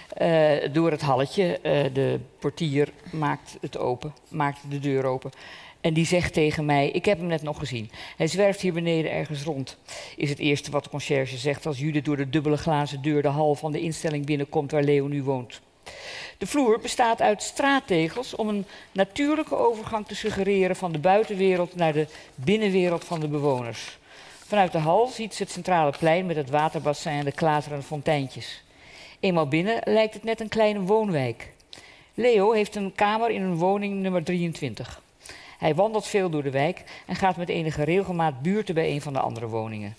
Eh, door het halletje. Eh, de portier maakt het open, maakt de deur open. En die zegt tegen mij: Ik heb hem net nog gezien. Hij zwerft hier beneden ergens rond. Is het eerste wat de conciërge zegt als Judith door de dubbele glazen deur de hal van de instelling binnenkomt waar Leo nu woont. De vloer bestaat uit straattegels om een natuurlijke overgang te suggereren van de buitenwereld naar de binnenwereld van de bewoners. Vanuit de hal ziet ze het centrale plein met het waterbassin en de klaterende fonteintjes. Eenmaal binnen lijkt het net een kleine woonwijk. Leo heeft een kamer in een woning nummer 23. Hij wandelt veel door de wijk en gaat met enige regelmaat buurten bij een van de andere woningen.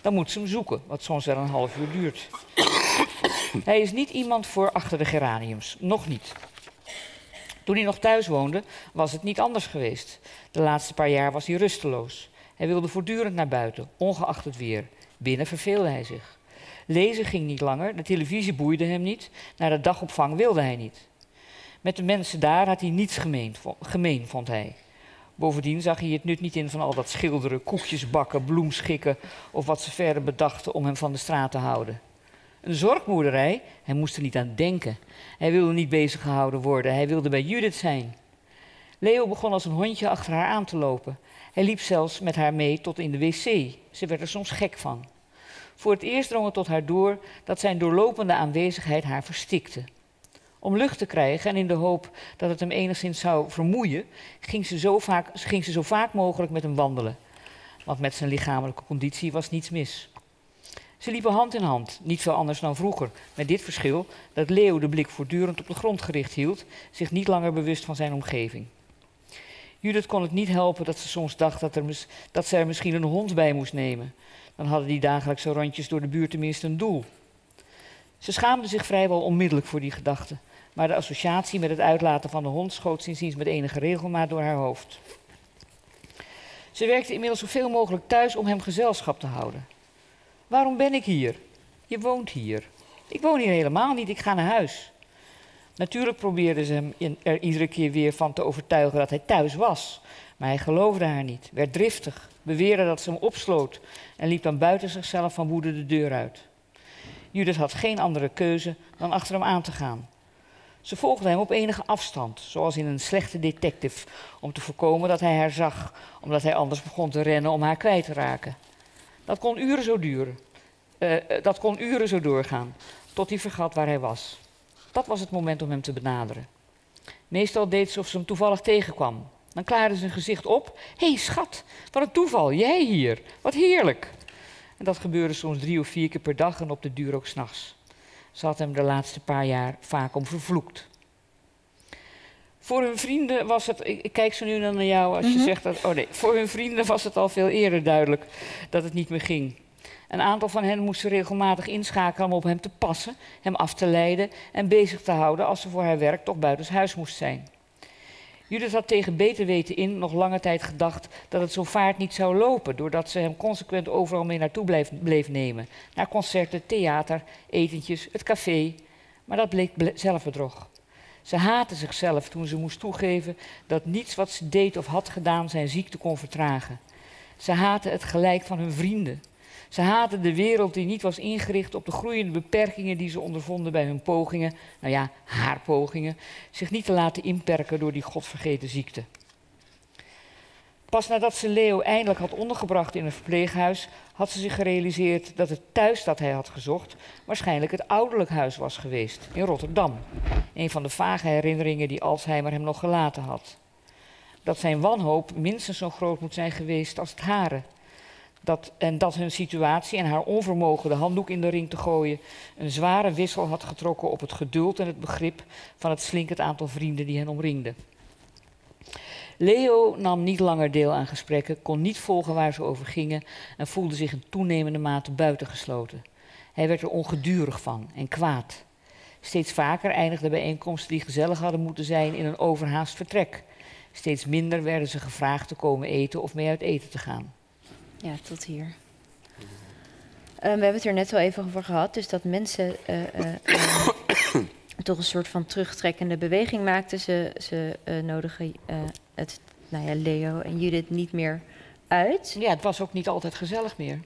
Dan moet ze hem zoeken, wat soms wel een half uur duurt. *coughs* Hij is niet iemand voor achter de geraniums, nog niet. Toen hij nog thuis woonde, was het niet anders geweest. De laatste paar jaar was hij rusteloos. Hij wilde voortdurend naar buiten, ongeacht het weer. Binnen verveelde hij zich. Lezen ging niet langer, de televisie boeide hem niet, naar de dagopvang wilde hij niet. Met de mensen daar had hij niets gemeen, gemeen, vond hij. Bovendien zag hij het nut niet in van al dat schilderen, koekjes bakken, bloemschikken of wat ze verder bedachten om hem van de straat te houden. Een zorgboerderij, hij moest er niet aan denken. Hij wilde niet bezig gehouden worden, hij wilde bij Judith zijn. Leo begon als een hondje achter haar aan te lopen. Hij liep zelfs met haar mee tot in de wc. Ze werd er soms gek van. Voor het eerst drong het tot haar door dat zijn doorlopende aanwezigheid haar verstikte. Om lucht te krijgen en in de hoop dat het hem enigszins zou vermoeien, ging ze zo vaak, ging ze zo vaak mogelijk met hem wandelen. Want met zijn lichamelijke conditie was niets mis. Ze liepen hand in hand, niet veel anders dan vroeger, met dit verschil dat Leo de blik voortdurend op de grond gericht hield, zich niet langer bewust van zijn omgeving. Judith kon het niet helpen dat ze soms dacht dat, er dat ze er misschien een hond bij moest nemen. Dan hadden die dagelijkse rondjes door de buurt tenminste een doel. Ze schaamde zich vrijwel onmiddellijk voor die gedachte, maar de associatie met het uitlaten van de hond schoot sindsdien met enige regelmaat door haar hoofd. Ze werkte inmiddels zoveel mogelijk thuis om hem gezelschap te houden. Waarom ben ik hier? Je woont hier. Ik woon hier helemaal niet, ik ga naar huis. Natuurlijk probeerde ze hem er iedere keer weer van te overtuigen dat hij thuis was. Maar hij geloofde haar niet, werd driftig, beweerde dat ze hem opsloot en liep dan buiten zichzelf van woede de deur uit. Judith had geen andere keuze dan achter hem aan te gaan. Ze volgde hem op enige afstand, zoals in een slechte detective, om te voorkomen dat hij haar zag, omdat hij anders begon te rennen om haar kwijt te raken. Dat kon uren zo duren. Eh, eh, dat kon uren zo doorgaan, tot hij vergat waar hij was. Dat was het moment om hem te benaderen. Meestal deed ze of ze hem toevallig tegenkwam. Dan klaarde zijn gezicht op. Hé hey, schat, wat een toeval, jij hier. Wat heerlijk. En dat gebeurde soms drie of vier keer per dag en op de duur ook s'nachts. Ze had hem de laatste paar jaar vaak om vervloekt. Voor hun vrienden was het, ik, kijk zo nu dan naar jou als je Mhm. zegt dat, oh nee, voor hun vrienden was het al veel eerder duidelijk dat het niet meer ging. Een aantal van hen moesten regelmatig inschakelen om op hem te passen, hem af te leiden en bezig te houden als ze voor haar werk toch buitenshuis moest zijn. Judith had tegen beter weten in nog lange tijd gedacht dat het zo vaart niet zou lopen, doordat ze hem consequent overal mee naartoe bleef, bleef nemen. Naar concerten, theater, etentjes, het café. Maar dat bleek zelfbedrog. Ze haatte zichzelf toen ze moest toegeven dat niets wat ze deed of had gedaan zijn ziekte kon vertragen. Ze haatte het gelijk van hun vrienden. Ze haatten de wereld die niet was ingericht op de groeiende beperkingen die ze ondervonden bij hun pogingen, nou ja, haar pogingen, zich niet te laten inperken door die godvergeten ziekte. Pas nadat ze Leo eindelijk had ondergebracht in een verpleeghuis, had ze zich gerealiseerd dat het thuis dat hij had gezocht waarschijnlijk het ouderlijk huis was geweest in Rotterdam. Een van de vage herinneringen die Alzheimer hem nog gelaten had. Dat zijn wanhoop minstens zo groot moet zijn geweest als het hare. Dat, en dat hun situatie en haar onvermogen de handdoek in de ring te gooien een zware wissel had getrokken op het geduld en het begrip van het slinkend aantal vrienden die hen omringden. Leo nam niet langer deel aan gesprekken, kon niet volgen waar ze over gingen en voelde zich in toenemende mate buitengesloten. Hij werd er ongedurig van en kwaad. Steeds vaker eindigden bijeenkomsten die gezellig hadden moeten zijn in een overhaast vertrek. Steeds minder werden ze gevraagd te komen eten of mee uit eten te gaan. Ja, tot hier. Uh, we hebben het er net wel even over gehad, dus dat mensen uh, uh, *coughs* toch een soort van terugtrekkende beweging maakten. Ze, ze nodigen het, nou ja, Leo en Judith niet meer uit. Ja, het was ook niet altijd gezellig meer.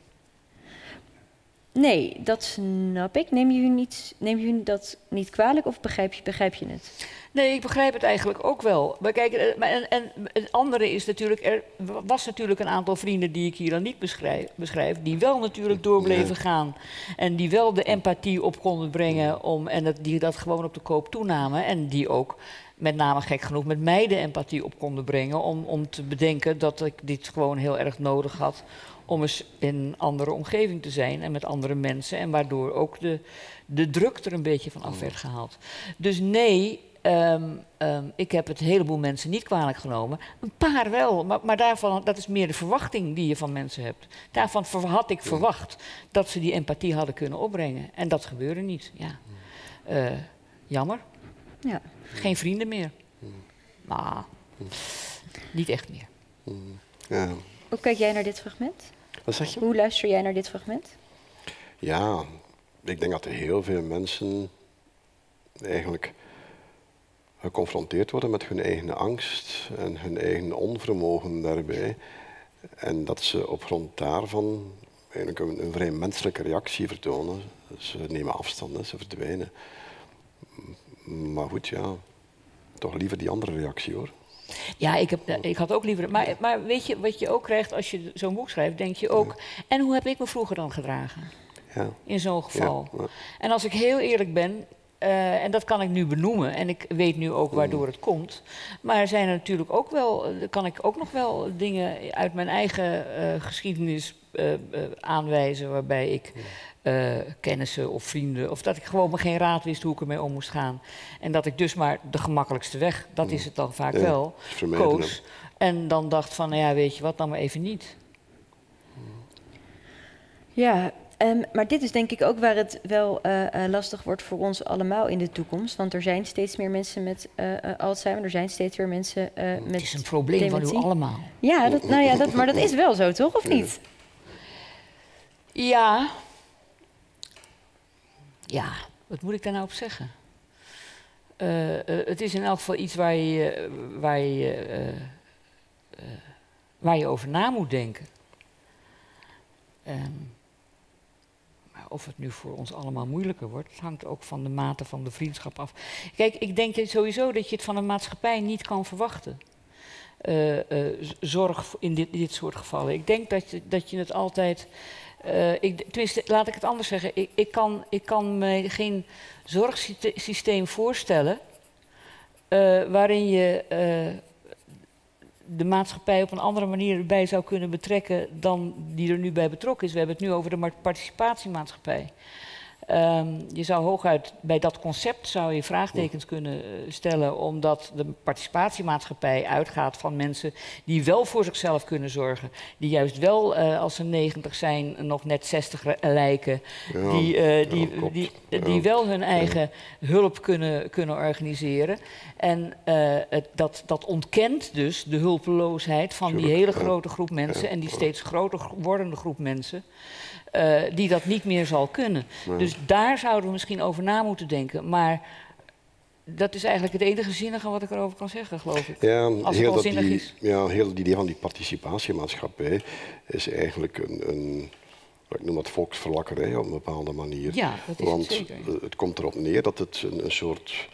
Nee, dat snap ik. Neem je, niet, neem je dat niet kwalijk of begrijp je, begrijp je het? Nee, ik begrijp het eigenlijk ook wel. Maar kijk, eh, en, en het andere is natuurlijk, er was natuurlijk een aantal vrienden die ik hier dan niet beschrijf, beschrijf die wel natuurlijk doorbleven gaan. En die wel de empathie op konden brengen om, en dat, die dat gewoon op de koop toenamen. En die ook met name gek genoeg met mij de empathie op konden brengen. Om, om te bedenken dat ik dit gewoon heel erg nodig had om eens in een andere omgeving te zijn en met andere mensen. En waardoor ook de, de druk er een beetje van af werd gehaald. Dus nee, ehm, ehm, ik heb het heleboel mensen niet kwalijk genomen. Een paar wel, maar, maar, daarvan, dat is meer de verwachting die je van mensen hebt. Daarvan had ik verwacht dat ze die empathie hadden kunnen opbrengen. En dat gebeurde niet. Ja. Uh, jammer. Ja. Geen vrienden meer. Nou, niet echt meer. Ja. Hoe kijk jij naar dit fragment? Wat zeg je? Hoe luister jij naar dit fragment? Ja, ik denk dat er heel veel mensen eigenlijk geconfronteerd worden met hun eigen angst en hun eigen onvermogen daarbij. En dat ze op grond daarvan eigenlijk een, een vrij menselijke reactie vertonen. Ze nemen afstand, ze verdwijnen. Maar goed, ja, toch liever die andere reactie hoor. Ja, ik, heb, ik had ook liever. Maar, maar weet je wat je ook krijgt als je zo'n boek schrijft? Denk je ook. En hoe heb ik me vroeger dan gedragen? Ja. In zo'n geval. Ja, en als ik heel eerlijk ben, uh, en dat kan ik nu benoemen en ik weet nu ook waardoor het komt. Maar er zijn er natuurlijk ook wel, kan ik ook nog wel dingen uit mijn eigen uh, geschiedenis uh, aanwijzen waarbij ik uh, kennissen of vrienden. Of dat ik gewoon me geen raad wist hoe ik ermee om moest gaan. En dat ik dus maar de gemakkelijkste weg, dat is het dan vaak wel, koos. En dan dacht van, nou ja, weet je wat, dan maar even niet. Ja, um, maar dit is denk ik ook waar het wel uh, uh, lastig wordt voor ons allemaal in de toekomst. Want er zijn steeds meer mensen met Alzheimer, er zijn steeds meer mensen met Het is een probleem dementie. van u allemaal. Ja, dat, nou ja dat, maar dat is wel zo, toch? Of niet? Ja, ja, wat moet ik daar nou op zeggen? Uh, uh, het is in elk geval iets waar je, waar je, uh, waar je over na moet denken. Um, maar of het nu voor ons allemaal moeilijker wordt, hangt ook van de mate van de vriendschap af. Kijk, ik denk sowieso dat je het van een maatschappij niet kan verwachten. zorg in dit, dit soort gevallen. Ik denk dat je, dat je het altijd uh, ik, tenminste, laat ik het anders zeggen. Ik, ik, kan, ik kan me geen zorgsysteem voorstellen uh, waarin je uh, de maatschappij op een andere manier erbij zou kunnen betrekken dan die er nu bij betrokken is. We hebben het nu over de participatiemaatschappij. Ehm, je zou hooguit bij dat concept zou je vraagtekens kunnen eh, stellen, omdat de participatiemaatschappij uitgaat van mensen die wel voor zichzelf kunnen zorgen, die juist wel eh, als ze 90 zijn nog net 60 re- lijken, Ja, die, eh, die, die, Ja. die wel hun eigen hulp kunnen, kunnen organiseren. En het, dat, dat ontkent dus de hulpeloosheid van die hele grote groep mensen en die steeds groter gro- wordende groep mensen. Eh, die dat niet meer zal kunnen. Dus daar zouden we misschien over na moeten denken. Maar dat is eigenlijk het enige zinnige wat ik erover kan zeggen, geloof ik. Ja, Als het heel dat zinnig die, is. ja, heel het idee van die participatiemaatschappij is eigenlijk een, een ik noem dat volksverlakkerij op een bepaalde manier. Ja, dat is Want het zeker. het komt erop neer dat het een, een soort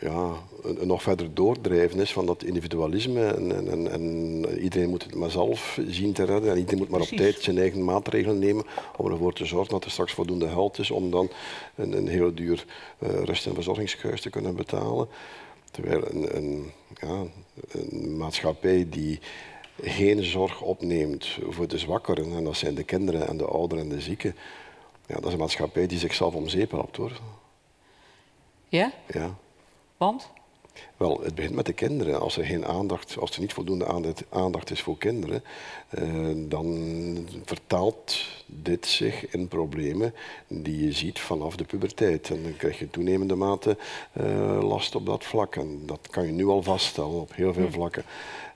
ja, nog verder doordrijven is van dat individualisme. En, en, en, en iedereen moet het maar zelf zien te redden. En iedereen moet maar op tijd zijn eigen maatregelen nemen om ervoor te zorgen dat er straks voldoende geld is om dan een, een heel duur eh, rust- en verzorgingshuis te kunnen betalen. Terwijl een, een, ja, een maatschappij die geen zorg opneemt voor de zwakkeren, en dat zijn de kinderen en de ouderen en de zieken, ja, dat is een maatschappij die zichzelf om zeep helpt hoor. Ja? Ja. Want? Wel, het begint met de kinderen. Als er, geen aandacht, als er niet voldoende aandacht, is voor kinderen, eh, dan vertaalt dit zich in problemen die je ziet vanaf de puberteit. En dan krijg je toenemende mate eh, last op dat vlak. En dat kan je nu al vaststellen op heel veel vlakken.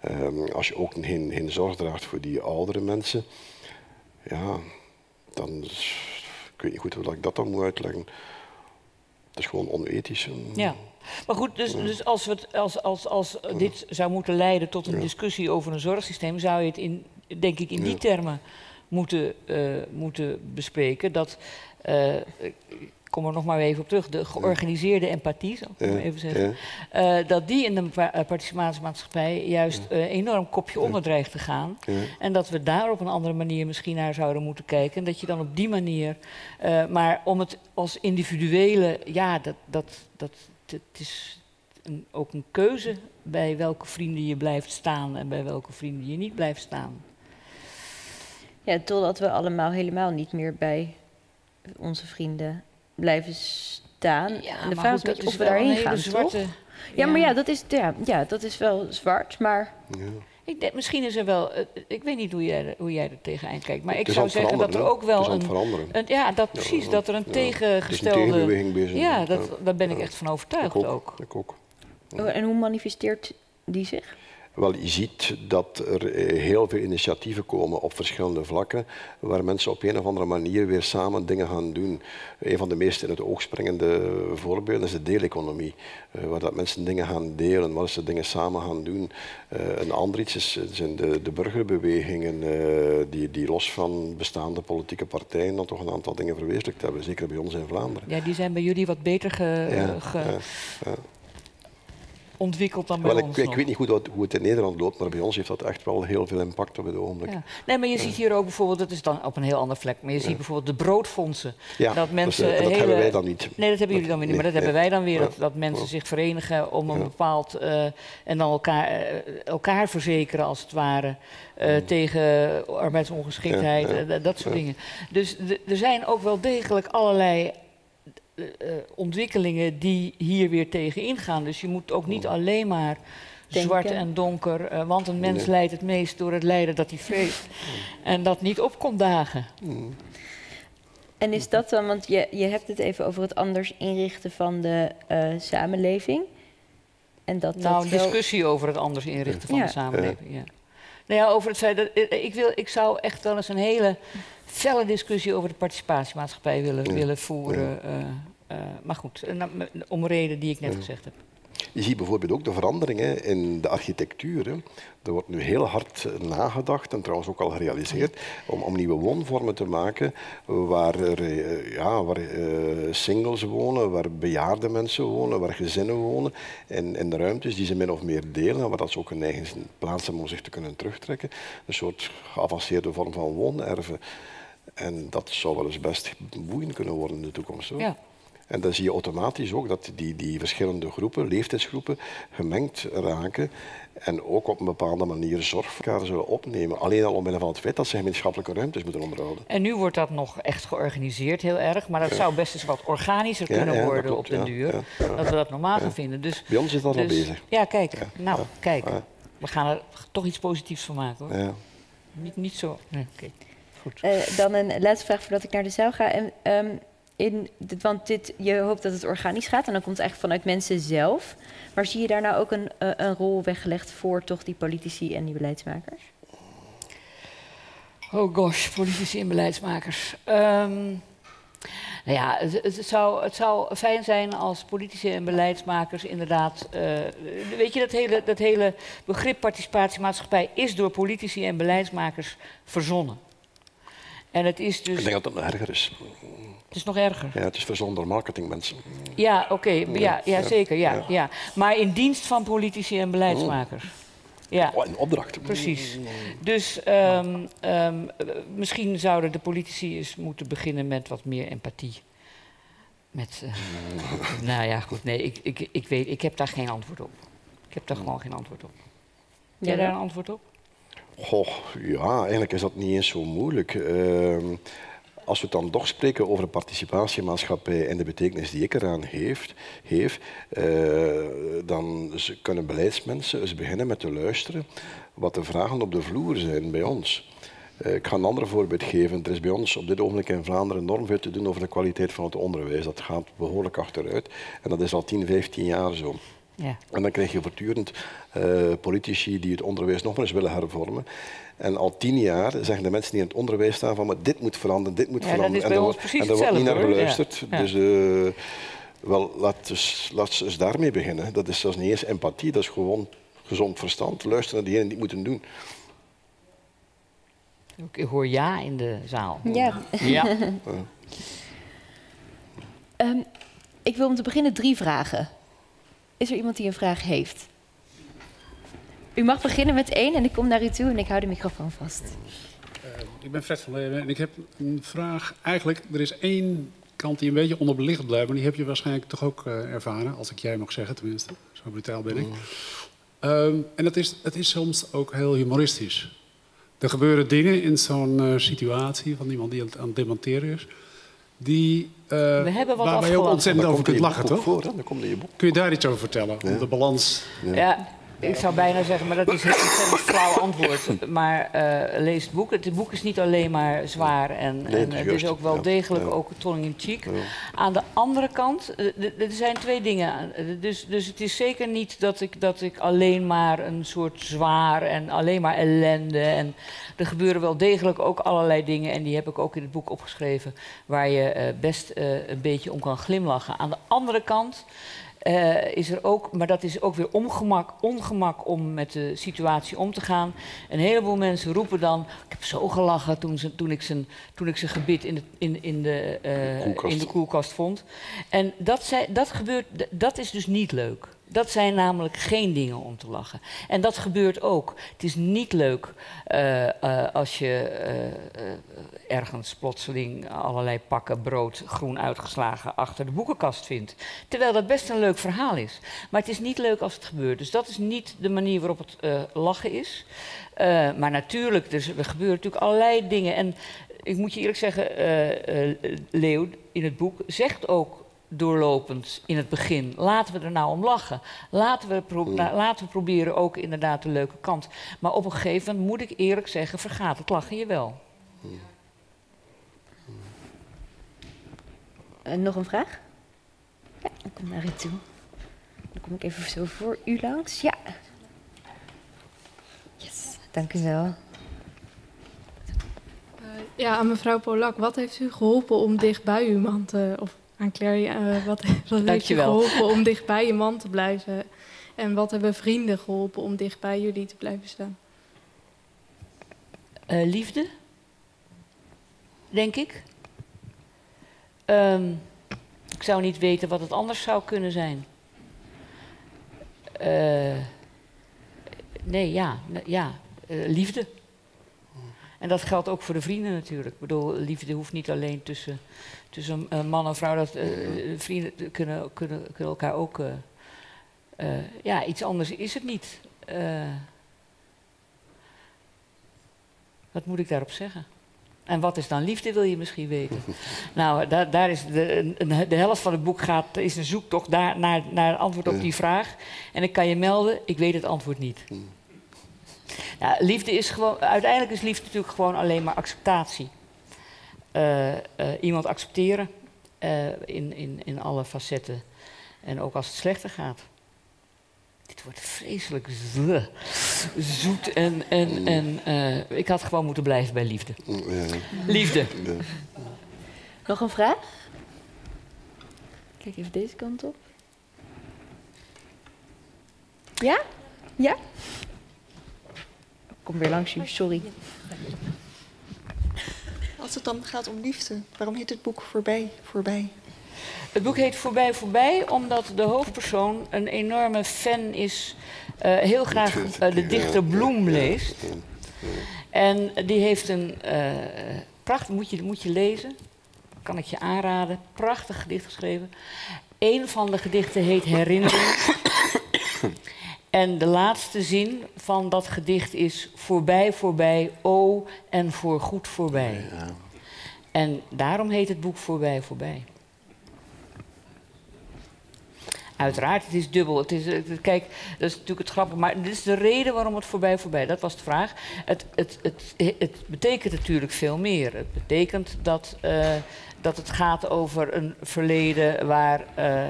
Ehm, als je ook geen, geen zorg draagt voor die oudere mensen, ja, dan ik weet niet goed hoe ik dat dan moet uitleggen. Het is gewoon onethisch. Ja. Maar goed, dus, dus als, we het, als, als, als dit zou moeten leiden tot een discussie over een zorgsysteem, zou je het in, denk ik in die termen moeten, eh, moeten bespreken. Dat, eh, ik kom er nog maar even op terug, de georganiseerde empathie, zal ik maar even zeggen. eh, dat die in de pa- eh, participatiemaatschappij juist eh, enorm kopje onder dreigt te gaan. En dat we daar op een andere manier misschien naar zouden moeten kijken. En dat je dan op die manier. eh, maar om het als individuele. Ja, dat, dat, dat, het is een, ook een keuze bij welke vrienden je blijft staan en bij welke vrienden je niet blijft staan. Ja, totdat we allemaal helemaal niet meer bij onze vrienden blijven staan. en de vraag is of we daarheen gaan, toch? Ja, maar ja dat, is, ja, ja, dat is wel zwart, maar... Ja. Ik denk, misschien is er wel. eh, ik weet niet hoe jij, er- hoe jij er tegenaan kijkt. Maar ik zou zeggen dat er ook hè. Het is wel aan het een. veranderen. een ja, dat precies. ja, dat er een ja. Het is een tegengestelde. tegenbeweging bezig. Ja, dat, Ja. daar ben ik Ja. echt van overtuigd Ik ook. ook. Ik ook. Oh, en hoe manifesteert die zich? Wel, je ziet dat er eh, heel veel initiatieven komen op verschillende vlakken, waar mensen op een of andere manier weer samen dingen gaan doen. Een van de meest in het oog springende voorbeelden is de deeleconomie, eh, waar dat mensen dingen gaan delen, waar ze dingen samen gaan doen. Eh, een ander iets is, zijn de, de burgerbewegingen, die, die los van bestaande politieke partijen dan toch een aantal dingen verwezenlijkt hebben, zeker bij ons in Vlaanderen. Ja, die zijn bij jullie wat beter ge- Ja, ge- ja, ja. Ontwikkeld dan bij Wel, ik, ons. ik nog. weet niet goed wat, hoe het in Nederland loopt, maar bij ons heeft dat echt wel heel veel impact op het ogenblik. Ja. Nee, maar je ziet hier ook bijvoorbeeld, dat is dan op een heel ander vlek, maar je ziet bijvoorbeeld de broodfondsen. Ja, dat mensen dus, eh, dat hele... hebben wij dan niet. Nee, dat hebben jullie dan weer niet, maar dat Nee, hebben wij dan weer. Dat, dat mensen zich verenigen om een bepaald... eh, en dan elkaar, eh, elkaar verzekeren als het ware eh, tegen arbeidsongeschiktheid, dat- soort dingen. Dus er zijn ook wel degelijk allerlei eh, eh, ontwikkelingen die hier weer tegen ingaan. Dus je moet ook niet alleen maar Denken. zwart en donker, eh, want een mens Nee. lijdt het meest door het lijden dat hij vreest. En dat niet op komt dagen. En is dat dan, want je, je hebt het even over het anders inrichten van de eh, samenleving. En dat nou, dat een wel- discussie over het anders inrichten van Ja. de samenleving. Ja. Nou ja, over het feit dat eh, ik, wil, ik zou echt wel eens een hele felle discussie over de participatiemaatschappij willen, Ja. willen voeren. eh, eh, maar goed, om redenen die ik net gezegd heb. Je ziet bijvoorbeeld ook de veranderingen in de architectuur. Er wordt nu heel hard nagedacht en trouwens ook al gerealiseerd om, om nieuwe woonvormen te maken waar, eh, ja, waar eh, singles wonen, waar bejaarde mensen wonen, waar gezinnen wonen en in de ruimtes die ze min of meer delen en waar dat ze ook een eigen plaats hebben om zich te kunnen terugtrekken. Een soort geavanceerde vorm van woonerven. En dat zou wel eens best boeiend kunnen worden in de toekomst. Hoor. Ja. En dan zie je automatisch ook dat die, die verschillende groepen, leeftijdsgroepen, gemengd raken. En ook op een bepaalde manier zorg voor elkaar zullen opnemen. Alleen al omwille van het feit dat ze gemeenschappelijke ruimtes moeten onderhouden. En nu wordt dat nog echt georganiseerd, heel erg. Maar dat zou best eens wat organischer Ja, kunnen ja, worden klopt, op den ja, duur. ja, Dat we dat normaal gaan vinden. Dus, Bij ons is dat al dus- bezig. Ja, kijk. Nou, ja, kijk. ja. We gaan er toch iets positiefs van maken, hoor. Ja. Niet, niet zo... Nee, oké. Goed. Eh, dan een laatste vraag voordat ik naar de zaal ga. En, ehm, in dit, want dit, je hoopt dat het organisch gaat en dan komt het eigenlijk vanuit mensen zelf. Maar zie je daar nou ook een, eh, een rol weggelegd voor toch die politici en die beleidsmakers? Oh gosh, politici en beleidsmakers. Ehm, nou ja, het, het zou, het zou fijn zijn als politici en beleidsmakers inderdaad... eh, weet je, dat hele, dat hele begrip participatiemaatschappij is door politici en beleidsmakers verzonnen. En het is dus... Ik denk dat het nog erger is. Het is nog erger. Ja, het is verzonnen door marketingmensen. Ja, oké, ja, ja, ja, zeker, ja, ja. ja. Maar in dienst van politici en beleidsmakers. Ja. Oh, in opdracht. Precies. Dus ehm, ehm, eh, misschien zouden de politici eens moeten beginnen met wat meer empathie. Met, eh, nou ja, goed, nee, ik, ik, ik weet, ik heb daar geen antwoord op. Ik heb daar gewoon geen antwoord op. Heb jij Ja, daar een antwoord op? Goh, ja, eigenlijk is dat niet eens zo moeilijk. Ehm, als we dan toch spreken over een participatiemaatschappij en de betekenis die ik eraan heeft, heeft eh, dan kunnen beleidsmensen eens beginnen met te luisteren wat de vragen op de vloer zijn bij ons. Eh, ik ga een ander voorbeeld geven. Er is bij ons op dit ogenblik in Vlaanderen enorm veel te doen over de kwaliteit van het onderwijs. Dat gaat behoorlijk achteruit. En dat is al 10, 15 jaar zo. Ja. En dan krijg je voortdurend eh, politici die het onderwijs nog maar eens willen hervormen. En al tien jaar zeggen de mensen die in het onderwijs staan van maar dit moet veranderen, dit moet Ja, dat veranderen. is bij en ons wordt- precies en wordt niet naar geluisterd. Ja. Dus eh, wel, laat, dus, laat ze eens daarmee beginnen. Dat is zelfs niet eens empathie, dat is gewoon gezond verstand. Luisteren naar diegenen die het moeten doen. Ik hoor ja in de zaal. Ja. *laughs* Ja. Ehm, ik wil om te beginnen drie vragen. Is er iemand die een vraag heeft? U mag beginnen met één en ik kom naar u toe en ik hou de microfoon vast. Ik ben Fred van Leeuwen en ik heb een vraag. Eigenlijk, er is één kant die een beetje onderbelicht blijft, maar die heb je waarschijnlijk toch ook eh, ervaren, als ik jij mag zeggen tenminste. Zo brutaal ben ik. Ehm, en dat is, het is soms ook heel humoristisch. Er gebeuren dingen in zo'n eh, situatie van iemand die aan het, aan het demonteren is, die, eh, hebben wat waar je ook ontzettend over kunt lachen, toch? Voor, komt in je boek. Kun je daar iets over vertellen? Om de balans. Ja, ik zou bijna zeggen, maar dat is een ontzettend flauw antwoord. Maar eh, lees het boek. Het boek is niet alleen maar zwaar en, Nee, en het is is juist, ook wel degelijk ja. ook tongue in cheek. Ja. Aan de andere kant, eh, er zijn twee dingen. Eh, Dus, dus het is zeker niet dat ik, dat ik alleen maar een soort zwaar en alleen maar ellende. En er gebeuren wel degelijk ook allerlei dingen, en die heb ik ook in het boek opgeschreven, waar je eh, best eh, een beetje om kan glimlachen. Aan de andere kant eh, is er ook, maar dat is ook weer ongemak, ongemak om met de situatie om te gaan. Een heleboel mensen roepen dan: Ik heb zo gelachen toen, ze, toen, ik, zijn, toen ik zijn gebit in de, in, in, de, eh, Koelkast. in de koelkast vond. En dat, zei, dat, gebeurt, dat is dus niet leuk. Dat zijn namelijk geen dingen om te lachen. En dat gebeurt ook. Het is niet leuk eh, eh, als je eh, ergens plotseling allerlei pakken brood groen uitgeslagen achter de boekenkast vindt. Terwijl dat best een leuk verhaal is. Maar het is niet leuk als het gebeurt. Dus dat is niet de manier waarop het lachen is. Maar natuurlijk, dus er gebeuren natuurlijk allerlei dingen. En ik moet je eerlijk zeggen, Leeuw in het boek zegt ook doorlopend in het begin. Laten we er nou om lachen. Laten we, pro- na- laten we proberen ook inderdaad de leuke kant. Maar op een gegeven moment moet ik eerlijk zeggen, vergaat het lachen je wel. Eh, nog een vraag? Ja, ik kom naar u toe. Dan kom ik even zo voor u langs. Ja. Yes, dank u wel. Eh, ja, aan mevrouw Polak, wat heeft u geholpen om dicht bij uw man te... Of aan Clary, eh, wat, *laughs* wat heeft Dankjewel. geholpen om dicht bij je man te blijven? En wat hebben vrienden geholpen om dicht bij jullie te blijven staan? Eh, liefde, denk ik. Ehm, ik zou niet weten wat het anders zou kunnen zijn. Eh, nee, ja, ja liefde. En dat geldt ook voor de vrienden natuurlijk. Ik bedoel, liefde hoeft niet alleen tussen, tussen een man en vrouw. Dat, eh, vrienden kunnen, kunnen, kunnen elkaar ook... eh, eh, ja, iets anders is het niet. Wat moet ik daarop zeggen? En wat is dan liefde, wil je misschien weten? *laughs* nou, daar, daar is de, de helft van het boek gaat, is een zoektocht daar, naar, naar een antwoord op die vraag. En ik kan je melden, ik weet het antwoord niet. Ja, liefde is gewoon, uiteindelijk is liefde natuurlijk gewoon alleen maar acceptatie. Eh, eh, iemand accepteren eh, in, in, in alle facetten. En ook als het slechter gaat. Dit wordt vreselijk zoet en, en, en eh, ik had gewoon moeten blijven bij liefde. Ja. Liefde. Ja. Nog een vraag? Kijk even deze kant op. Ja? Ja? Kom weer langs u, sorry. Als het dan gaat om liefde, waarom heet het boek Voorbij, Voorbij? Het boek heet Voorbij Voorbij, omdat de hoofdpersoon een enorme fan is, eh, heel graag eh, de dichter Bloem leest. En die heeft een eh prachtig, moet je, moet je lezen, kan ik je aanraden, prachtig gedicht geschreven. Een van de gedichten heet Herinnering. *coughs* En de laatste zin van dat gedicht is voorbij, voorbij, o en voorgoed voorbij. En daarom heet het boek Voorbij, voorbij. Uiteraard, het is dubbel. Het is, kijk, dat is natuurlijk het grappige. Maar dit is de reden waarom het voorbij voorbij. Dat was de vraag. Het, het, het, het betekent natuurlijk veel meer. Het betekent dat, eh, dat het gaat over een verleden waar eh,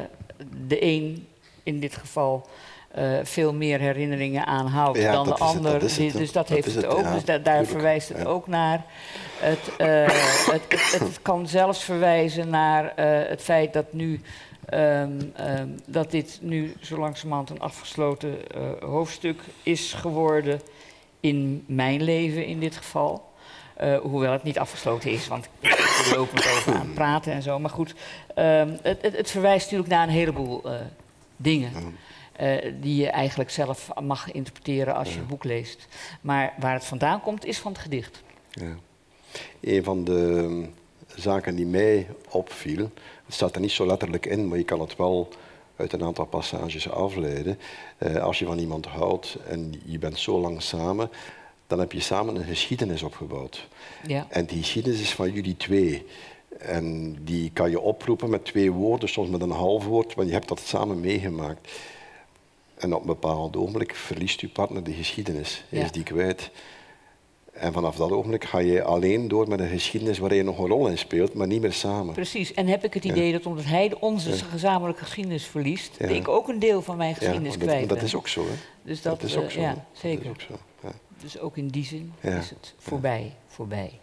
de een in dit geval eh, veel meer herinneringen aan houdt Ja, dan de het, ander. dat Die- dus dat, dat heeft het ook. ja, dus da- daar verwijst het ook naar. Het, eh, het, het, het kan zelfs verwijzen naar eh, het feit dat nu. ehm, ehm, dat dit nu zo langzamerhand een afgesloten hoofdstuk is geworden in mijn leven in dit geval. Hoewel het niet afgesloten is, want we lopen het over aan praten en zo. Maar goed, ehm, het, het, het verwijst natuurlijk naar een heleboel dingen. Eh, die je eigenlijk zelf mag interpreteren als je het boek leest. Maar waar het vandaan komt, is van het gedicht. Ja. Een van de mm, zaken die mij opviel, het staat er niet zo letterlijk in, maar je kan het wel uit een aantal passages afleiden. Eh, als je van iemand houdt en je bent zo lang samen, dan heb je samen een geschiedenis opgebouwd. Ja. En die geschiedenis is van jullie twee. En die kan je oproepen met twee woorden, soms met een half woord, want je hebt dat samen meegemaakt. En op een bepaald ogenblik verliest je partner de geschiedenis. Hij Ja. is die kwijt. En vanaf dat ogenblik ga je alleen door met een geschiedenis waar je nog een rol in speelt, maar niet meer samen. Precies. En heb ik het idee dat omdat hij onze gezamenlijke geschiedenis verliest, Ja. ik ook een deel van mijn geschiedenis dat, kwijt dat is ook zo. Hè? Dus dat, dat is ook eh, zo. ja. Dat zeker. is ook zo. Ja. Dus ook in die zin Ja. is het voorbij, voorbij.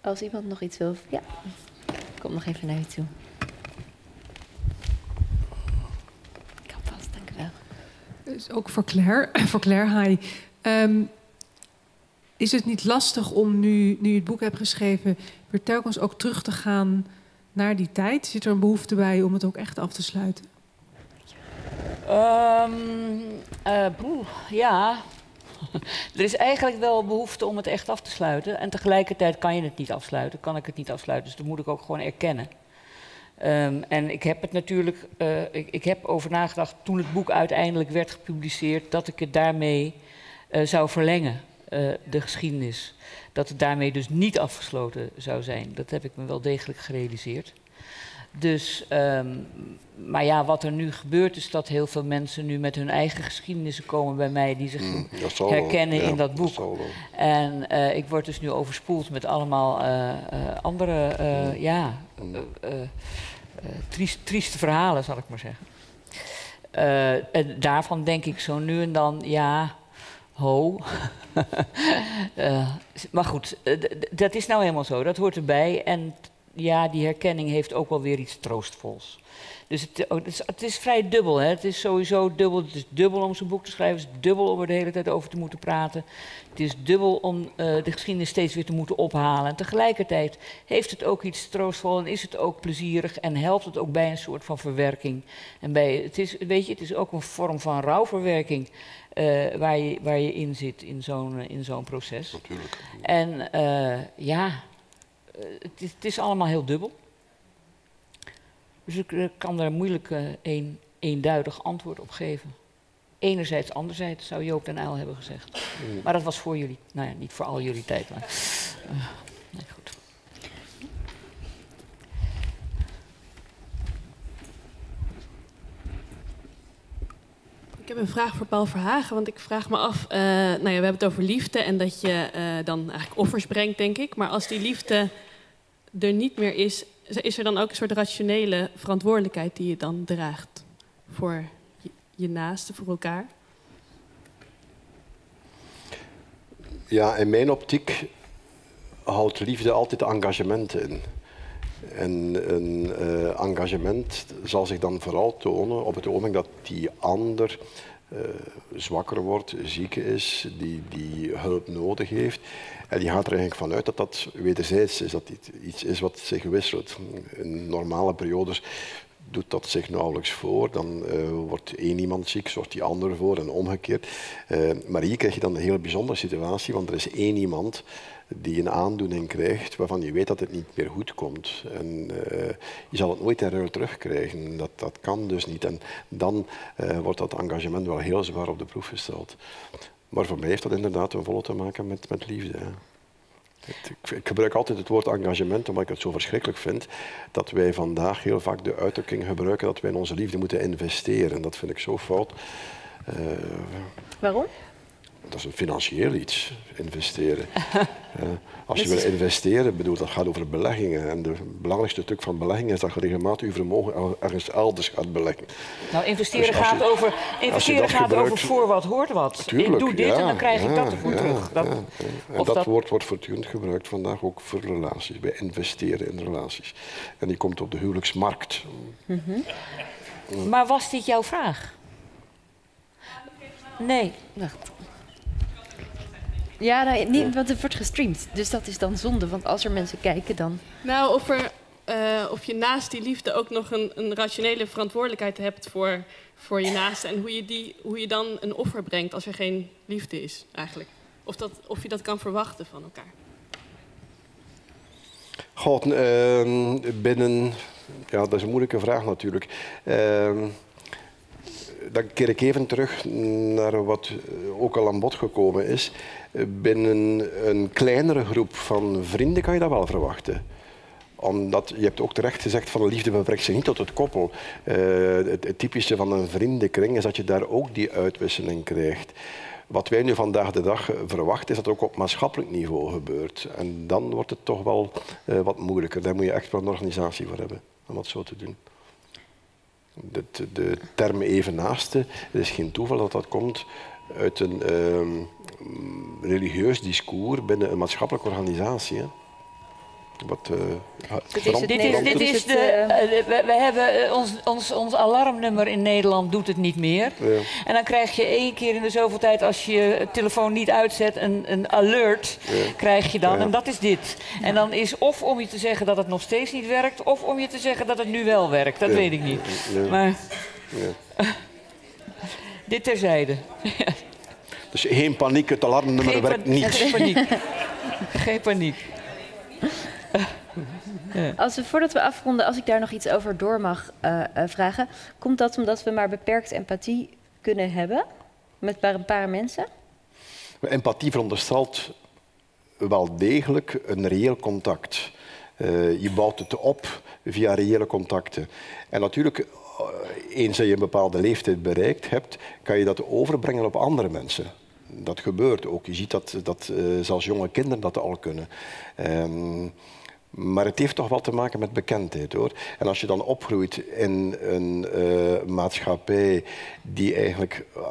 Als iemand nog iets wil... Ja, kom nog even naar u toe. Ik hou vast, dank u wel. Dus ook voor Claire, *laughs* voor Claire. Ehm, is het niet lastig om nu, nu je het boek hebt geschreven, weer telkens ook terug te gaan naar die tijd? Zit er een behoefte bij om het ook echt af te sluiten? Poeh, ja. *laughs* er is eigenlijk wel behoefte om het echt af te sluiten. En tegelijkertijd kan je het niet afsluiten. Kan ik het niet afsluiten. Dus dat moet ik ook gewoon erkennen. Ehm, en ik heb het natuurlijk, eh, ik, ik heb over nagedacht toen het boek uiteindelijk werd gepubliceerd, dat ik het daarmee eh, zou verlengen, eh, de geschiedenis. Dat het daarmee dus niet afgesloten zou zijn. Dat heb ik me wel degelijk gerealiseerd. Dus, ehm, maar ja, wat er nu gebeurt is dat heel veel mensen nu met hun eigen geschiedenissen komen bij mij die zich Mm, herkennen Ja, in dat boek. En eh, ik word dus nu overspoeld met allemaal eh, eh, andere, eh, ja, Mm. triest, trieste verhalen, zal ik maar zeggen. En daarvan denk ik zo nu en dan, ja, ho. *laughs* Maar goed, dat is nou helemaal zo, dat hoort erbij. En ja, die herkenning heeft ook wel weer iets troostvols. Dus het, oh, het, is, het is vrij dubbel. Hè? Het is sowieso dubbel. Het is dubbel om zo'n boek te schrijven. Het is dubbel om er de hele tijd over te moeten praten. Het is dubbel om eh, de geschiedenis steeds weer te moeten ophalen. En tegelijkertijd heeft het ook iets troostvol en is het ook plezierig en helpt het ook bij een soort van verwerking. En bij, het is, weet je, het is ook een vorm van rouwverwerking uh, waar, je, waar je in zit in zo'n uh, in zo'n proces. Natuurlijk. En ja, het is, het is allemaal heel dubbel. Dus ik kan daar moeilijk een eenduidig antwoord op geven. Enerzijds, anderzijds, zou Joop den Uyl hebben gezegd. Mm. Maar dat was voor jullie, nou ja, niet voor al jullie tijd. Maar, uh, nee, goed. Ik heb een vraag voor Paul Verhagen, want ik vraag me af, uh, nou ja, we hebben het over liefde en dat je uh, dan eigenlijk offers brengt, denk ik. Maar als die liefde er niet meer is, is er dan ook een soort rationele verantwoordelijkheid die je dan draagt voor je, je naasten, voor elkaar? Ja, in mijn optiek houdt liefde altijd engagement in. En een uh, engagement zal zich dan vooral tonen op het ogenblik dat die ander uh, zwakker wordt, ziek is, die, die hulp nodig heeft. En die gaat er eigenlijk vanuit dat dat wederzijds is, dat dit iets is wat zich wisselt. In normale periodes doet dat zich nauwelijks voor. Dan uh, wordt één iemand ziek, zorgt die ander voor en omgekeerd. Maar hier krijg je dan een hele bijzondere situatie, want er is één iemand die een aandoening krijgt waarvan je weet dat het niet meer goed komt. En uh, je zal het nooit in terugkrijgen. Dat, dat kan dus niet. En dan wordt dat engagement wel heel zwaar op de proef gesteld. Maar voor mij heeft dat inderdaad een volle te maken met, met liefde. Hè. Ik gebruik altijd het woord engagement omdat ik het zo verschrikkelijk vind dat wij vandaag heel vaak de uitdrukking gebruiken dat wij in onze liefde moeten investeren. Dat vind ik zo fout. Uh, Waarom? Dat is een financieel iets, investeren. *laughs* uh, als je wil investeren, bedoel, dat gaat over beleggingen. En het belangrijkste stuk van beleggingen is dat je regelmatig je vermogen ergens elders gaat beleggen. Nou, investeren dus gaat, je, over, investeren gaat gebruikt, over voor wat hoort wat. Tuurlijk, ik doe dit ja, en dan krijg ja, ik dat ervoor ja, terug. Dat, en dat, dat, woord wordt voortdurend gebruikt vandaag ook voor relaties. Bij investeren in relaties. En die komt op de huwelijksmarkt. Mm -hmm. Maar was dit jouw vraag? Nee, wacht. Ja, nou, niet, want het wordt gestreamd. Dus dat is dan zonde, want als er mensen kijken, dan... Nou, of, er, uh, of je naast die liefde ook nog een, een rationele verantwoordelijkheid hebt voor, voor je naaste. En hoe je, die, hoe je dan een offer brengt als er geen liefde is, eigenlijk. Of, dat, of je dat kan verwachten van elkaar. God, uh, binnen... Ja, dat is een moeilijke vraag natuurlijk. Uh, dan keer ik even terug naar wat ook al aan bod gekomen is. Binnen een kleinere groep van vrienden kan je dat wel verwachten omdat, je hebt ook terecht gezegd van de liefde beperkt zich niet tot het koppel. Uh, het, typische van een vriendenkring is dat je daar ook die uitwisseling krijgt. Wat wij nu vandaag de dag verwachten is dat ook op maatschappelijk niveau gebeurt. En dan wordt het toch wel uh, wat moeilijker. Daar moet je echt wel een organisatie voor hebben om dat zo te doen. De, de term evenaaste, het is geen toeval dat dat komt uit een uh, religieus discours binnen een maatschappelijke organisatie. Hè. Wat, uh, dit is, dit is, dit is de, uh, we, we, hebben uh, ons, ons, ons alarmnummer in Nederland doet het niet meer. Ja. En dan krijg je één keer in de zoveel tijd, als je je telefoon niet uitzet, een, een alert ja. krijg je dan. Ja. En dat is dit. En dan is of om je te zeggen dat het nog steeds niet werkt, of om je te zeggen dat het nu wel werkt. Dat weet ik niet. Maar *laughs* dit terzijde. *laughs* Dus geen paniek, het alarmnummer geen werkt niet. Geen paniek. geen paniek. Als we, voordat we afronden, als ik daar nog iets over door mag uh, uh, vragen, komt dat omdat we maar beperkt empathie kunnen hebben met maar een paar mensen? Empathie veronderstelt wel degelijk een reëel contact. Uh, je bouwt het op via reële contacten. En natuurlijk, eens dat je een bepaalde leeftijd bereikt hebt, kan je dat overbrengen op andere mensen. Dat gebeurt ook. Je ziet dat, dat zelfs jonge kinderen dat al kunnen. Um, Maar het heeft toch wel te maken met bekendheid hoor. En als je dan opgroeit in een eh, maatschappij die eigenlijk eh,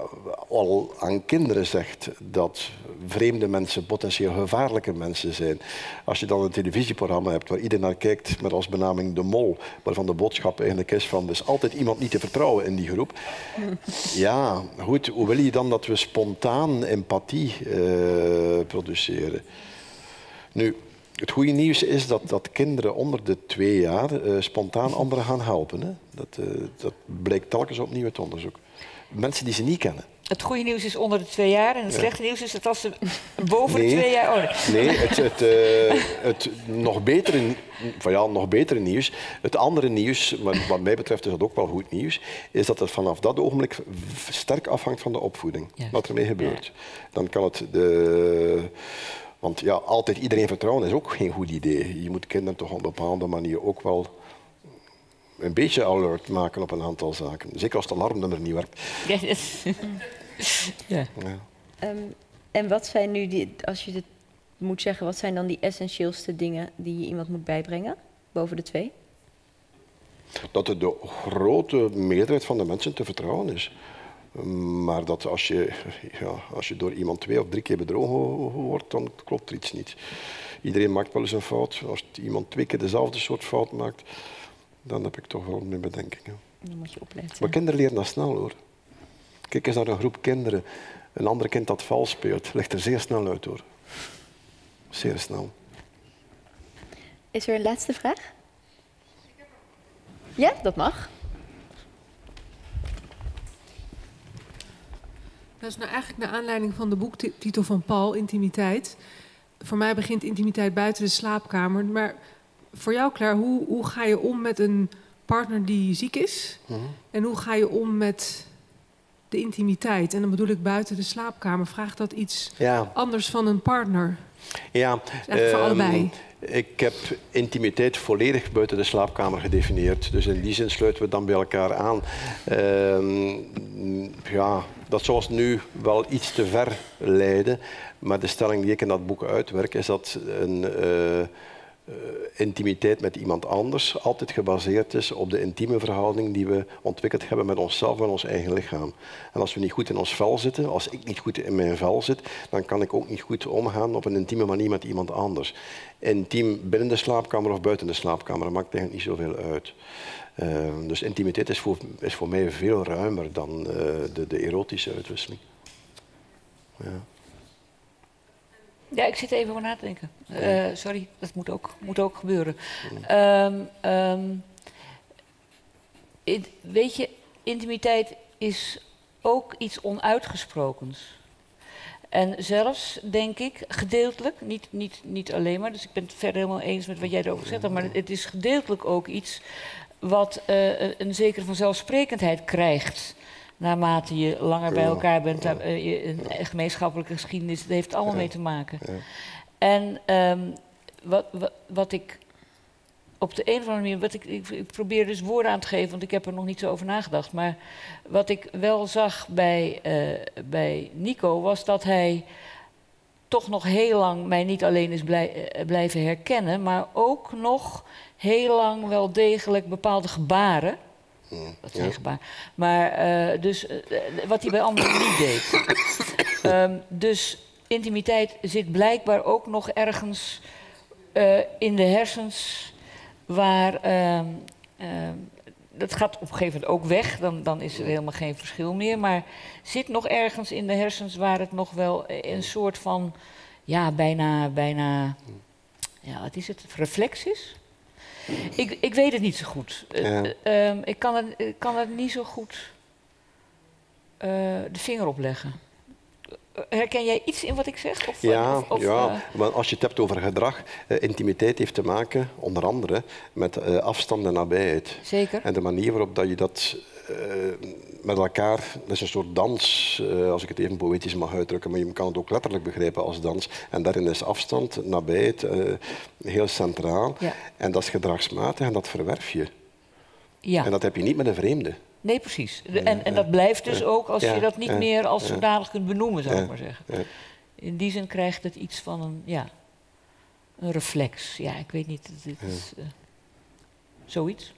al aan kinderen zegt dat vreemde mensen potentieel gevaarlijke mensen zijn. Als je dan een televisieprogramma hebt waar iedereen naar kijkt met als benaming de mol, waarvan de boodschap eigenlijk is van er is altijd iemand niet te vertrouwen in die groep. *laughs* Ja, goed, hoe wil je dan dat we spontaan empathie eh, produceren? Nu, het goede nieuws is dat, dat kinderen onder de twee jaar eh, spontaan anderen gaan helpen. Hè? Dat, eh, dat blijkt telkens opnieuw uit onderzoek. Mensen die ze niet kennen. Het goede nieuws is onder de twee jaar en het Ja. slechte nieuws is dat als ze *laughs* boven Nee. de twee jaar... Oh, nee. Nee, het, het, eh, het nog, betere, van ja, nog betere nieuws. Het andere nieuws, maar wat mij betreft is dat ook wel goed nieuws, is dat het vanaf dat ogenblik sterk afhangt van de opvoeding. Wat ermee gebeurt. Dan kan het de. Want ja, altijd iedereen vertrouwen is ook geen goed idee. Je moet kinderen toch op een bepaalde manier ook wel een beetje alert maken op een aantal zaken. Zeker als het alarmnummer niet werkt. Ja, dat- ja. Ja. Ehm, en wat zijn nu, die, als je het moet zeggen, wat zijn dan die essentieelste dingen die je iemand moet bijbrengen? Boven de twee? dat het de grote meerderheid van de mensen te vertrouwen is. Maar dat als je, ja, als je door iemand twee of drie keer bedrogen wordt, dan klopt er iets niet. Iedereen maakt wel eens een fout. Als iemand twee keer dezelfde soort fout maakt, dan heb ik toch wel mijn bedenkingen. Dan moet je opletten. Maar kinderen leren dat snel hoor. Kijk eens naar een groep kinderen. Een ander kind dat vals speelt, ligt er zeer snel uit hoor. Zeer snel. Is er een laatste vraag? Ja, dat mag. Dat is nou eigenlijk naar aanleiding van de boektitel van Paul, Intimiteit. Voor mij begint intimiteit buiten de slaapkamer. Maar voor jou, Claire, hoe, hoe ga je om met een partner die ziek is? Mhm. En hoe ga je om met de intimiteit? En dan bedoel ik buiten de slaapkamer. Vraagt dat iets Ja, anders van een partner? ja. Eigenlijk voor ehm, allebei. Ik heb intimiteit volledig buiten de slaapkamer gedefinieerd. Dus in die zin sluiten we dan bij elkaar aan. Ehm, ja, dat zou nu wel iets te ver leiden. Maar de stelling die ik in dat boek uitwerk is dat een eh, eh, intimiteit met iemand anders altijd gebaseerd is op de intieme verhouding die we ontwikkeld hebben met onszelf en ons eigen lichaam. En als we niet goed in ons vel zitten, als ik niet goed in mijn vel zit, dan kan ik ook niet goed omgaan op een intieme manier met iemand anders. Intiem binnen de slaapkamer of buiten de slaapkamer, maakt eigenlijk niet zoveel uit. Eh, dus intimiteit is voor, is voor mij veel ruimer dan eh, de, de erotische uitwisseling. Ja. Ja, ik zit even over na te denken. Eh, sorry, dat moet ook, moet ook gebeuren. Ehm, ehm, it- weet je, intimiteit is ook iets onuitgesprokens. En zelfs, denk ik, gedeeltelijk, niet, niet, niet alleen maar, dus ik ben het verder helemaal eens met wat jij erover hebt, maar het is gedeeltelijk ook iets wat eh, een zekere vanzelfsprekendheid krijgt. Naarmate je langer bij elkaar bent, ja. eh, je- een gemeenschappelijke geschiedenis, dat heeft allemaal Ja, mee te maken. ja. En ehm, wat, wat, wat ik op de een of andere manier, wat ik, ik, ik probeer dus woorden aan te geven, want ik heb er nog niet zo over nagedacht. Maar wat ik wel zag bij, eh, bij Nico was dat hij toch nog heel lang mij niet alleen is blij, eh, blijven herkennen, maar ook nog heel lang wel degelijk bepaalde gebaren. Dat zijn ja. Maar eh, dus eh, wat hij bij anderen niet deed. *coughs* Ehm, dus intimiteit zit blijkbaar ook nog ergens eh, in de hersens waar. ehm, ehm, dat gaat op een gegeven moment ook weg, dan, dan is er helemaal geen verschil meer. Maar zit nog ergens in de hersens waar het nog wel een soort van, ja, bijna, bijna, ja, wat is het, reflex is? Ik, ik weet het niet zo goed. Eh, Ja. eh, ehm, ik, kan het, ik kan het niet zo goed eh, de vinger opleggen. Herken jij iets in wat ik zeg? Of, Ja, of- of, ja want als je het hebt over gedrag, intimiteit heeft te maken, onder andere, met eh, afstand en nabijheid. zeker. En de manier waarop dat je dat met elkaar, dat is een soort dans, eh, als ik het even poëtisch mag uitdrukken, maar je kan het ook letterlijk begrijpen als dans. En daarin is afstand, nabijheid eh, heel centraal. Ja. En dat is gedragsmatig en dat verwerf je. Ja. En dat heb je niet met een vreemde. Nee, precies. En, en dat blijft dus ook als je dat niet meer als zodanig kunt benoemen, zou ik maar zeggen. ja. In die zin krijgt het iets van een, ja. een reflex. Ja, ik weet niet. Het is eh, zoiets.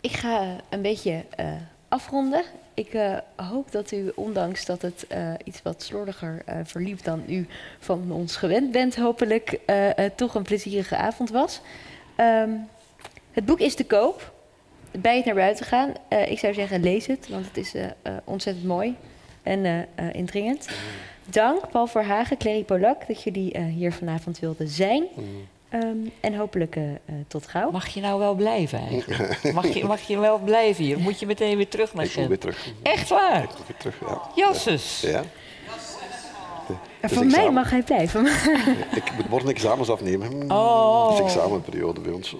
Ik ga eh, een beetje eh, afronden. Ik eh, hoop dat u, ondanks dat het iets wat slordiger verliep dan u van ons gewend bent, hopelijk toch een plezierige avond was. Ehm, het boek is te koop. Bij het naar buiten gaan. Ik zou zeggen, lees het, want het is ontzettend mooi en indringend. Dank, Paul Verhagen, Clary Polak, dat jullie hier vanavond wilden zijn. Ehm, en hopelijk eh, eh, tot gauw. Mag je nou wel blijven eigenlijk? Mag je, mag je wel blijven hier? Moet je meteen weer terug naar Ik moet Gent? weer terug. Echt waar? Ik moet weer terug, ja. Jasses. ja. En Dus van mij mag hij blijven. *laughs* Ik moet morgen examens afnemen. Oh. Het is examenperiode bij ons.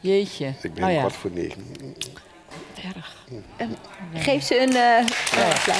Jeetje. Ik ben Nou ja, kwart voor negen. erg. Geef ze een eh, applaus.